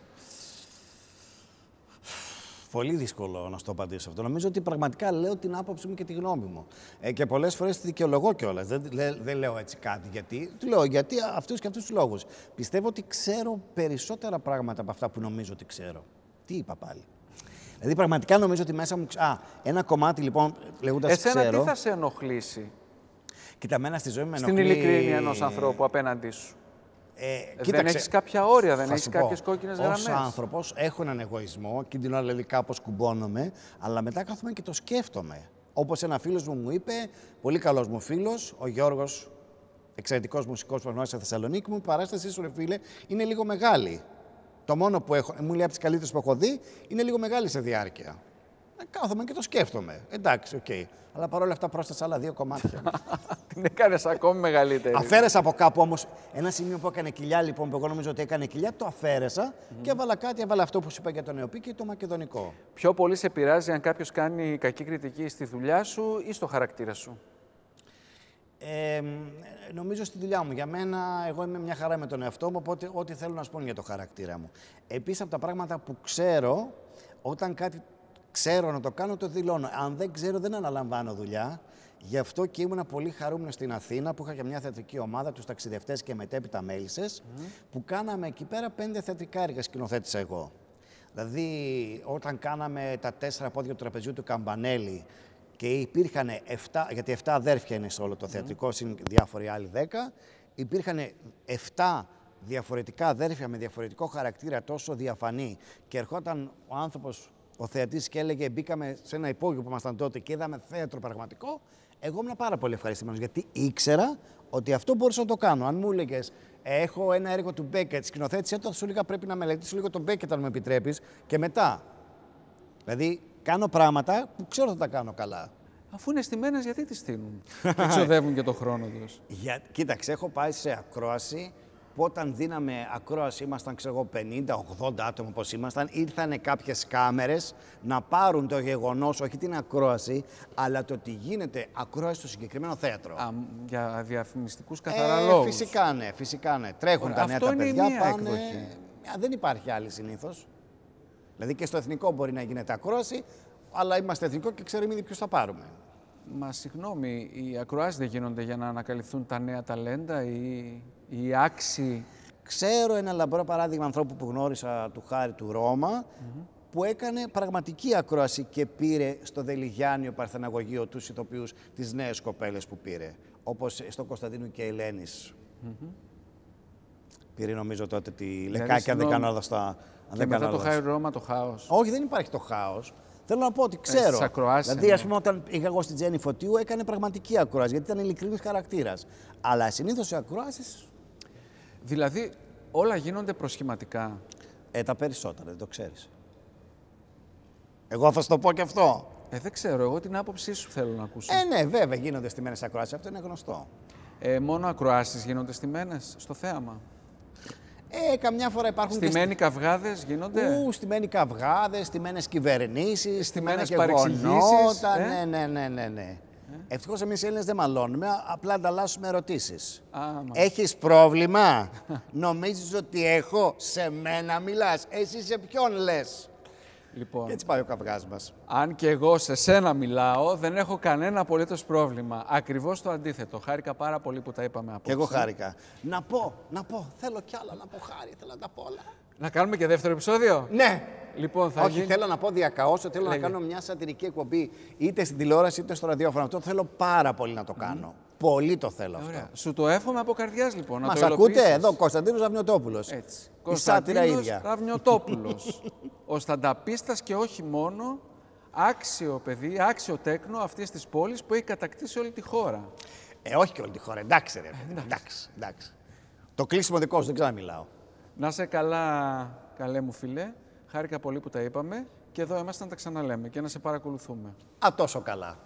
Πολύ δύσκολο να στο απαντήσω αυτό. Νομίζω ότι πραγματικά λέω την άποψή μου και τη γνώμη μου. Ε, και πολλές φορές τη δικαιολογώ κιόλας. Δεν, δεν, δεν λέω έτσι κάτι γιατί. Του λέω γιατί αυτούς και αυτούς τους λόγους. Πιστεύω ότι ξέρω περισσότερα πράγματα από αυτά που νομίζω ότι ξέρω. Τι είπα πάλι. Δηλαδή, πραγματικά νομίζω ότι μέσα μου. ξ- Α, ένα κομμάτι λοιπόν, λέγοντας Εσένα ξέρω. τι θα σε ενοχλήσει; Κοίτα, μένα στη ζωή μου με στην ενοχλεί- ειλικρίνεια ενός ανθρώπου απέναντί σου. Ε, δεν έχεις κάποια όρια, δεν θα έχεις σου πω, κάποιες κόκκινες ως γραμμές. άνθρωπος έχω έναν εγωισμό και την ώρα δηλαδή κάπως κουμπώνομαι, αλλά μετά κάθομαι και το σκέφτομαι. Όπως ένας φίλος μου μου είπε, πολύ καλός μου φίλος, ο Γιώργος, εξαιρετικός μουσικός που γνώρισα στη Θεσσαλονίκη μου, η παράστασή σου ρε φίλε είναι λίγο μεγάλη. Το μόνο που έχω, μου λέει από τις καλύτερες που έχω δει, είναι λίγο μεγάλη σε διάρκεια. Ε, κάθομαι και το σκέφτομαι. Εντάξει, οκ. Αλλά παρόλα αυτά πρόσθεσα άλλα δύο κομμάτια. [laughs] Την έκανες ακόμη μεγαλύτερη. Αφαίρεσα από κάπου όμως ένα σημείο που έκανε κοιλιά, λοιπόν, που εγώ νομίζω ότι έκανε κοιλιά, το αφαίρεσα και έβαλα κάτι, έβαλα αυτό που σου είπα για το νεοπή και το μακεδονικό. Πιο πολύ σε πειράζει αν κάποιος κάνει κακή κριτική στη δουλειά σου ή στο χαρακτήρα σου; Ε, νομίζω στη δουλειά μου. Για μένα, εγώ είμαι μια χαρά με τον εαυτό μου, οπότε ό,τι θέλω να σου πω είναι για το χαρακτήρα μου. Επίσης, από τα πράγματα που ξέρω, όταν κάτι ξέρω να το κάνω, το δηλώνω. Αν δεν ξέρω, δεν αναλαμβάνω δουλειά. Γι' αυτό και ήμουν πολύ χαρούμενος στην Αθήνα που είχα και μια θεατρική ομάδα, τους ταξιδευτές και μετέπειτα μέλισσες, που κάναμε εκεί πέρα πέντε θεατρικά έργα σκηνοθέτησα εγώ. Δηλαδή, όταν κάναμε τα τέσσερα πόδια του τραπεζιού του Καμπανέλη και υπήρχαν 7, γιατί 7 αδέρφια είναι σε όλο το θεατρικό, συν διάφοροι άλλοι 10, υπήρχαν 7 διαφορετικά αδέρφια με διαφορετικό χαρακτήρα, τόσο διαφανή και ερχόταν ο άνθρωπος, ο θεατής και έλεγε μπήκαμε σε ένα υπόγειο που ήμασταν τότε και είδαμε θέατρο πραγματικό, εγώ ήμουν πάρα πολύ ευχαριστημένος γιατί ήξερα ότι αυτό μπορούσα να το κάνω. Αν μου έλεγες, έχω ένα έργο του Μπέκετ, σκηνοθέτησε το, θα σου έλεγα πρέπει να μελετήσω λίγο τον Μπέκετ, αν μου επιτρέπεις, και μετά. Δηλαδή, κάνω πράγματα που ξέρω ότι θα τα κάνω καλά. Αφού είναι στημένες, γιατί τις στείλουν; και ξοδεύουν και το χρόνο τους. Για... Κοίταξε, έχω πάει σε ακρόαση που όταν δίναμε ακρόαση, ήμασταν ξέρω 50-80 άτομα όπως ήμασταν, ήρθαν κάποιες κάμερες να πάρουν το γεγονός, όχι την ακρόαση, αλλά το ότι γίνεται ακρόαση στο συγκεκριμένο θέατρο. Α, για διαφημιστικούς καθαρά ε, λόγους. Φυσικά ναι, φυσικά ναι. Τρέχουν τα νέα τα παιδιά, πάνε... Δεν υπάρχει άλλη συνήθως. Δηλαδή και στο εθνικό μπορεί να γίνεται ακρόαση, αλλά είμαστε εθνικό και ξέρουμε ήδη ποιος θα πάρουμε. Μα συγγνώμη, οι ακροάσεις δεν γίνονται για να ανακαλυφθούν τα νέα ταλέντα ή οι άξιοι. Ξέρω ένα λαμπρό παράδειγμα ανθρώπου που γνώρισα του Χάρη του Ρώμα, που έκανε πραγματική ακρόαση και πήρε στο Δελιγιάννιο Παρθεναγωγείο τους ηθοποιούς τις νέες κοπέλες που πήρε, όπως στο Κωνσταντίνου και Ελένης. Πήρε νομίζω τότε τη Λεκάκη, αν δεν κάνω λάθος. Και μετά το Χάρη Ρώμα το χάος. Όχι, δεν υπάρχει το χάος. Θέλω να πω ότι ξέρω. δηλαδή, ας πούμε, όταν είχα εγώ στην Τζέννη Φωτίου, έκανε πραγματική ακρόαση γιατί ήταν ειλικρινής χαρακτήρας. Αλλά συνήθως οι ακροάσεις. Δηλαδή, όλα γίνονται προσχηματικά. Ε, τα περισσότερα, δεν το ξέρεις. Εγώ θα σου το πω και αυτό. Ε, δεν ξέρω. Εγώ την άποψή σου θέλω να ακούσω. Ε, ναι, βέβαια γίνονται στημένε ακροάσεις. Αυτό είναι γνωστό. Ε, μόνο ακροάσεις γίνονται στημένε στο θέαμα; Ε, καμιά φορά υπάρχουν. Στημένοι και... καυγάδες γίνονται; Ου, στημένοι καυγάδες, στημένε κυβερνήσεις, στημένε παρεξηγήσεις. Ε; Ναι, ναι, ναι, ναι. ναι. Ε; Ευτυχώς εμείς οι Έλληνες δεν μαλώνουμε, απλά ανταλλάσσουμε ερωτήσεις. Έχεις πρόβλημα, [laughs] νομίζεις ότι έχω, σε μένα μιλάς. Εσύ σε ποιον λες; Λοιπόν, και έτσι πάει ο καυγάς μας. Αν και εγώ σε σένα μιλάω, δεν έχω κανένα απολύτως πρόβλημα. Ακριβώς το αντίθετο. Χάρηκα πάρα πολύ που τα είπαμε απόψε. Και εγώ χάρηκα. Να πω, να πω, θέλω κι άλλα να πω χάρη, θέλω να τα πω όλα. Να κάνουμε και δεύτερο επεισόδιο; Ναι. Λοιπόν, θα Όχι, γίνει... θέλω να πω διακαώσω, θέλω να κάνω μια σατυρική εκπομπή είτε στην τηλεόραση είτε στο ραδιόφωνο. Αυτό θέλω πάρα πολύ να το κάνω. Πολύ το θέλω Ωραία. αυτό. Σου το εύχομαι από καρδιάς λοιπόν. Μας ακούτε εδώ, Κωνσταντίνος Ραβνιωτόπουλο. Έτσι. Κωνσταντίνος Ραβνιωτόπουλο. [laughs] ο στανταπίστας και όχι μόνο άξιο παιδί, άξιο τέκνο αυτής της πόλης που έχει κατακτήσει όλη τη χώρα. Ε, όχι και όλη τη χώρα. Εντάξει, ρε. Ε, εντάξει. εντάξει. Το κλείσιμο δικό σου δεν ξέρω να μιλάω. Να σε καλά, καλέ μου φίλε. Χάρηκα πολύ που τα είπαμε και εδώ είμαστε να τα ξαναλέμε και να σε παρακολουθούμε. Α, τόσο καλά.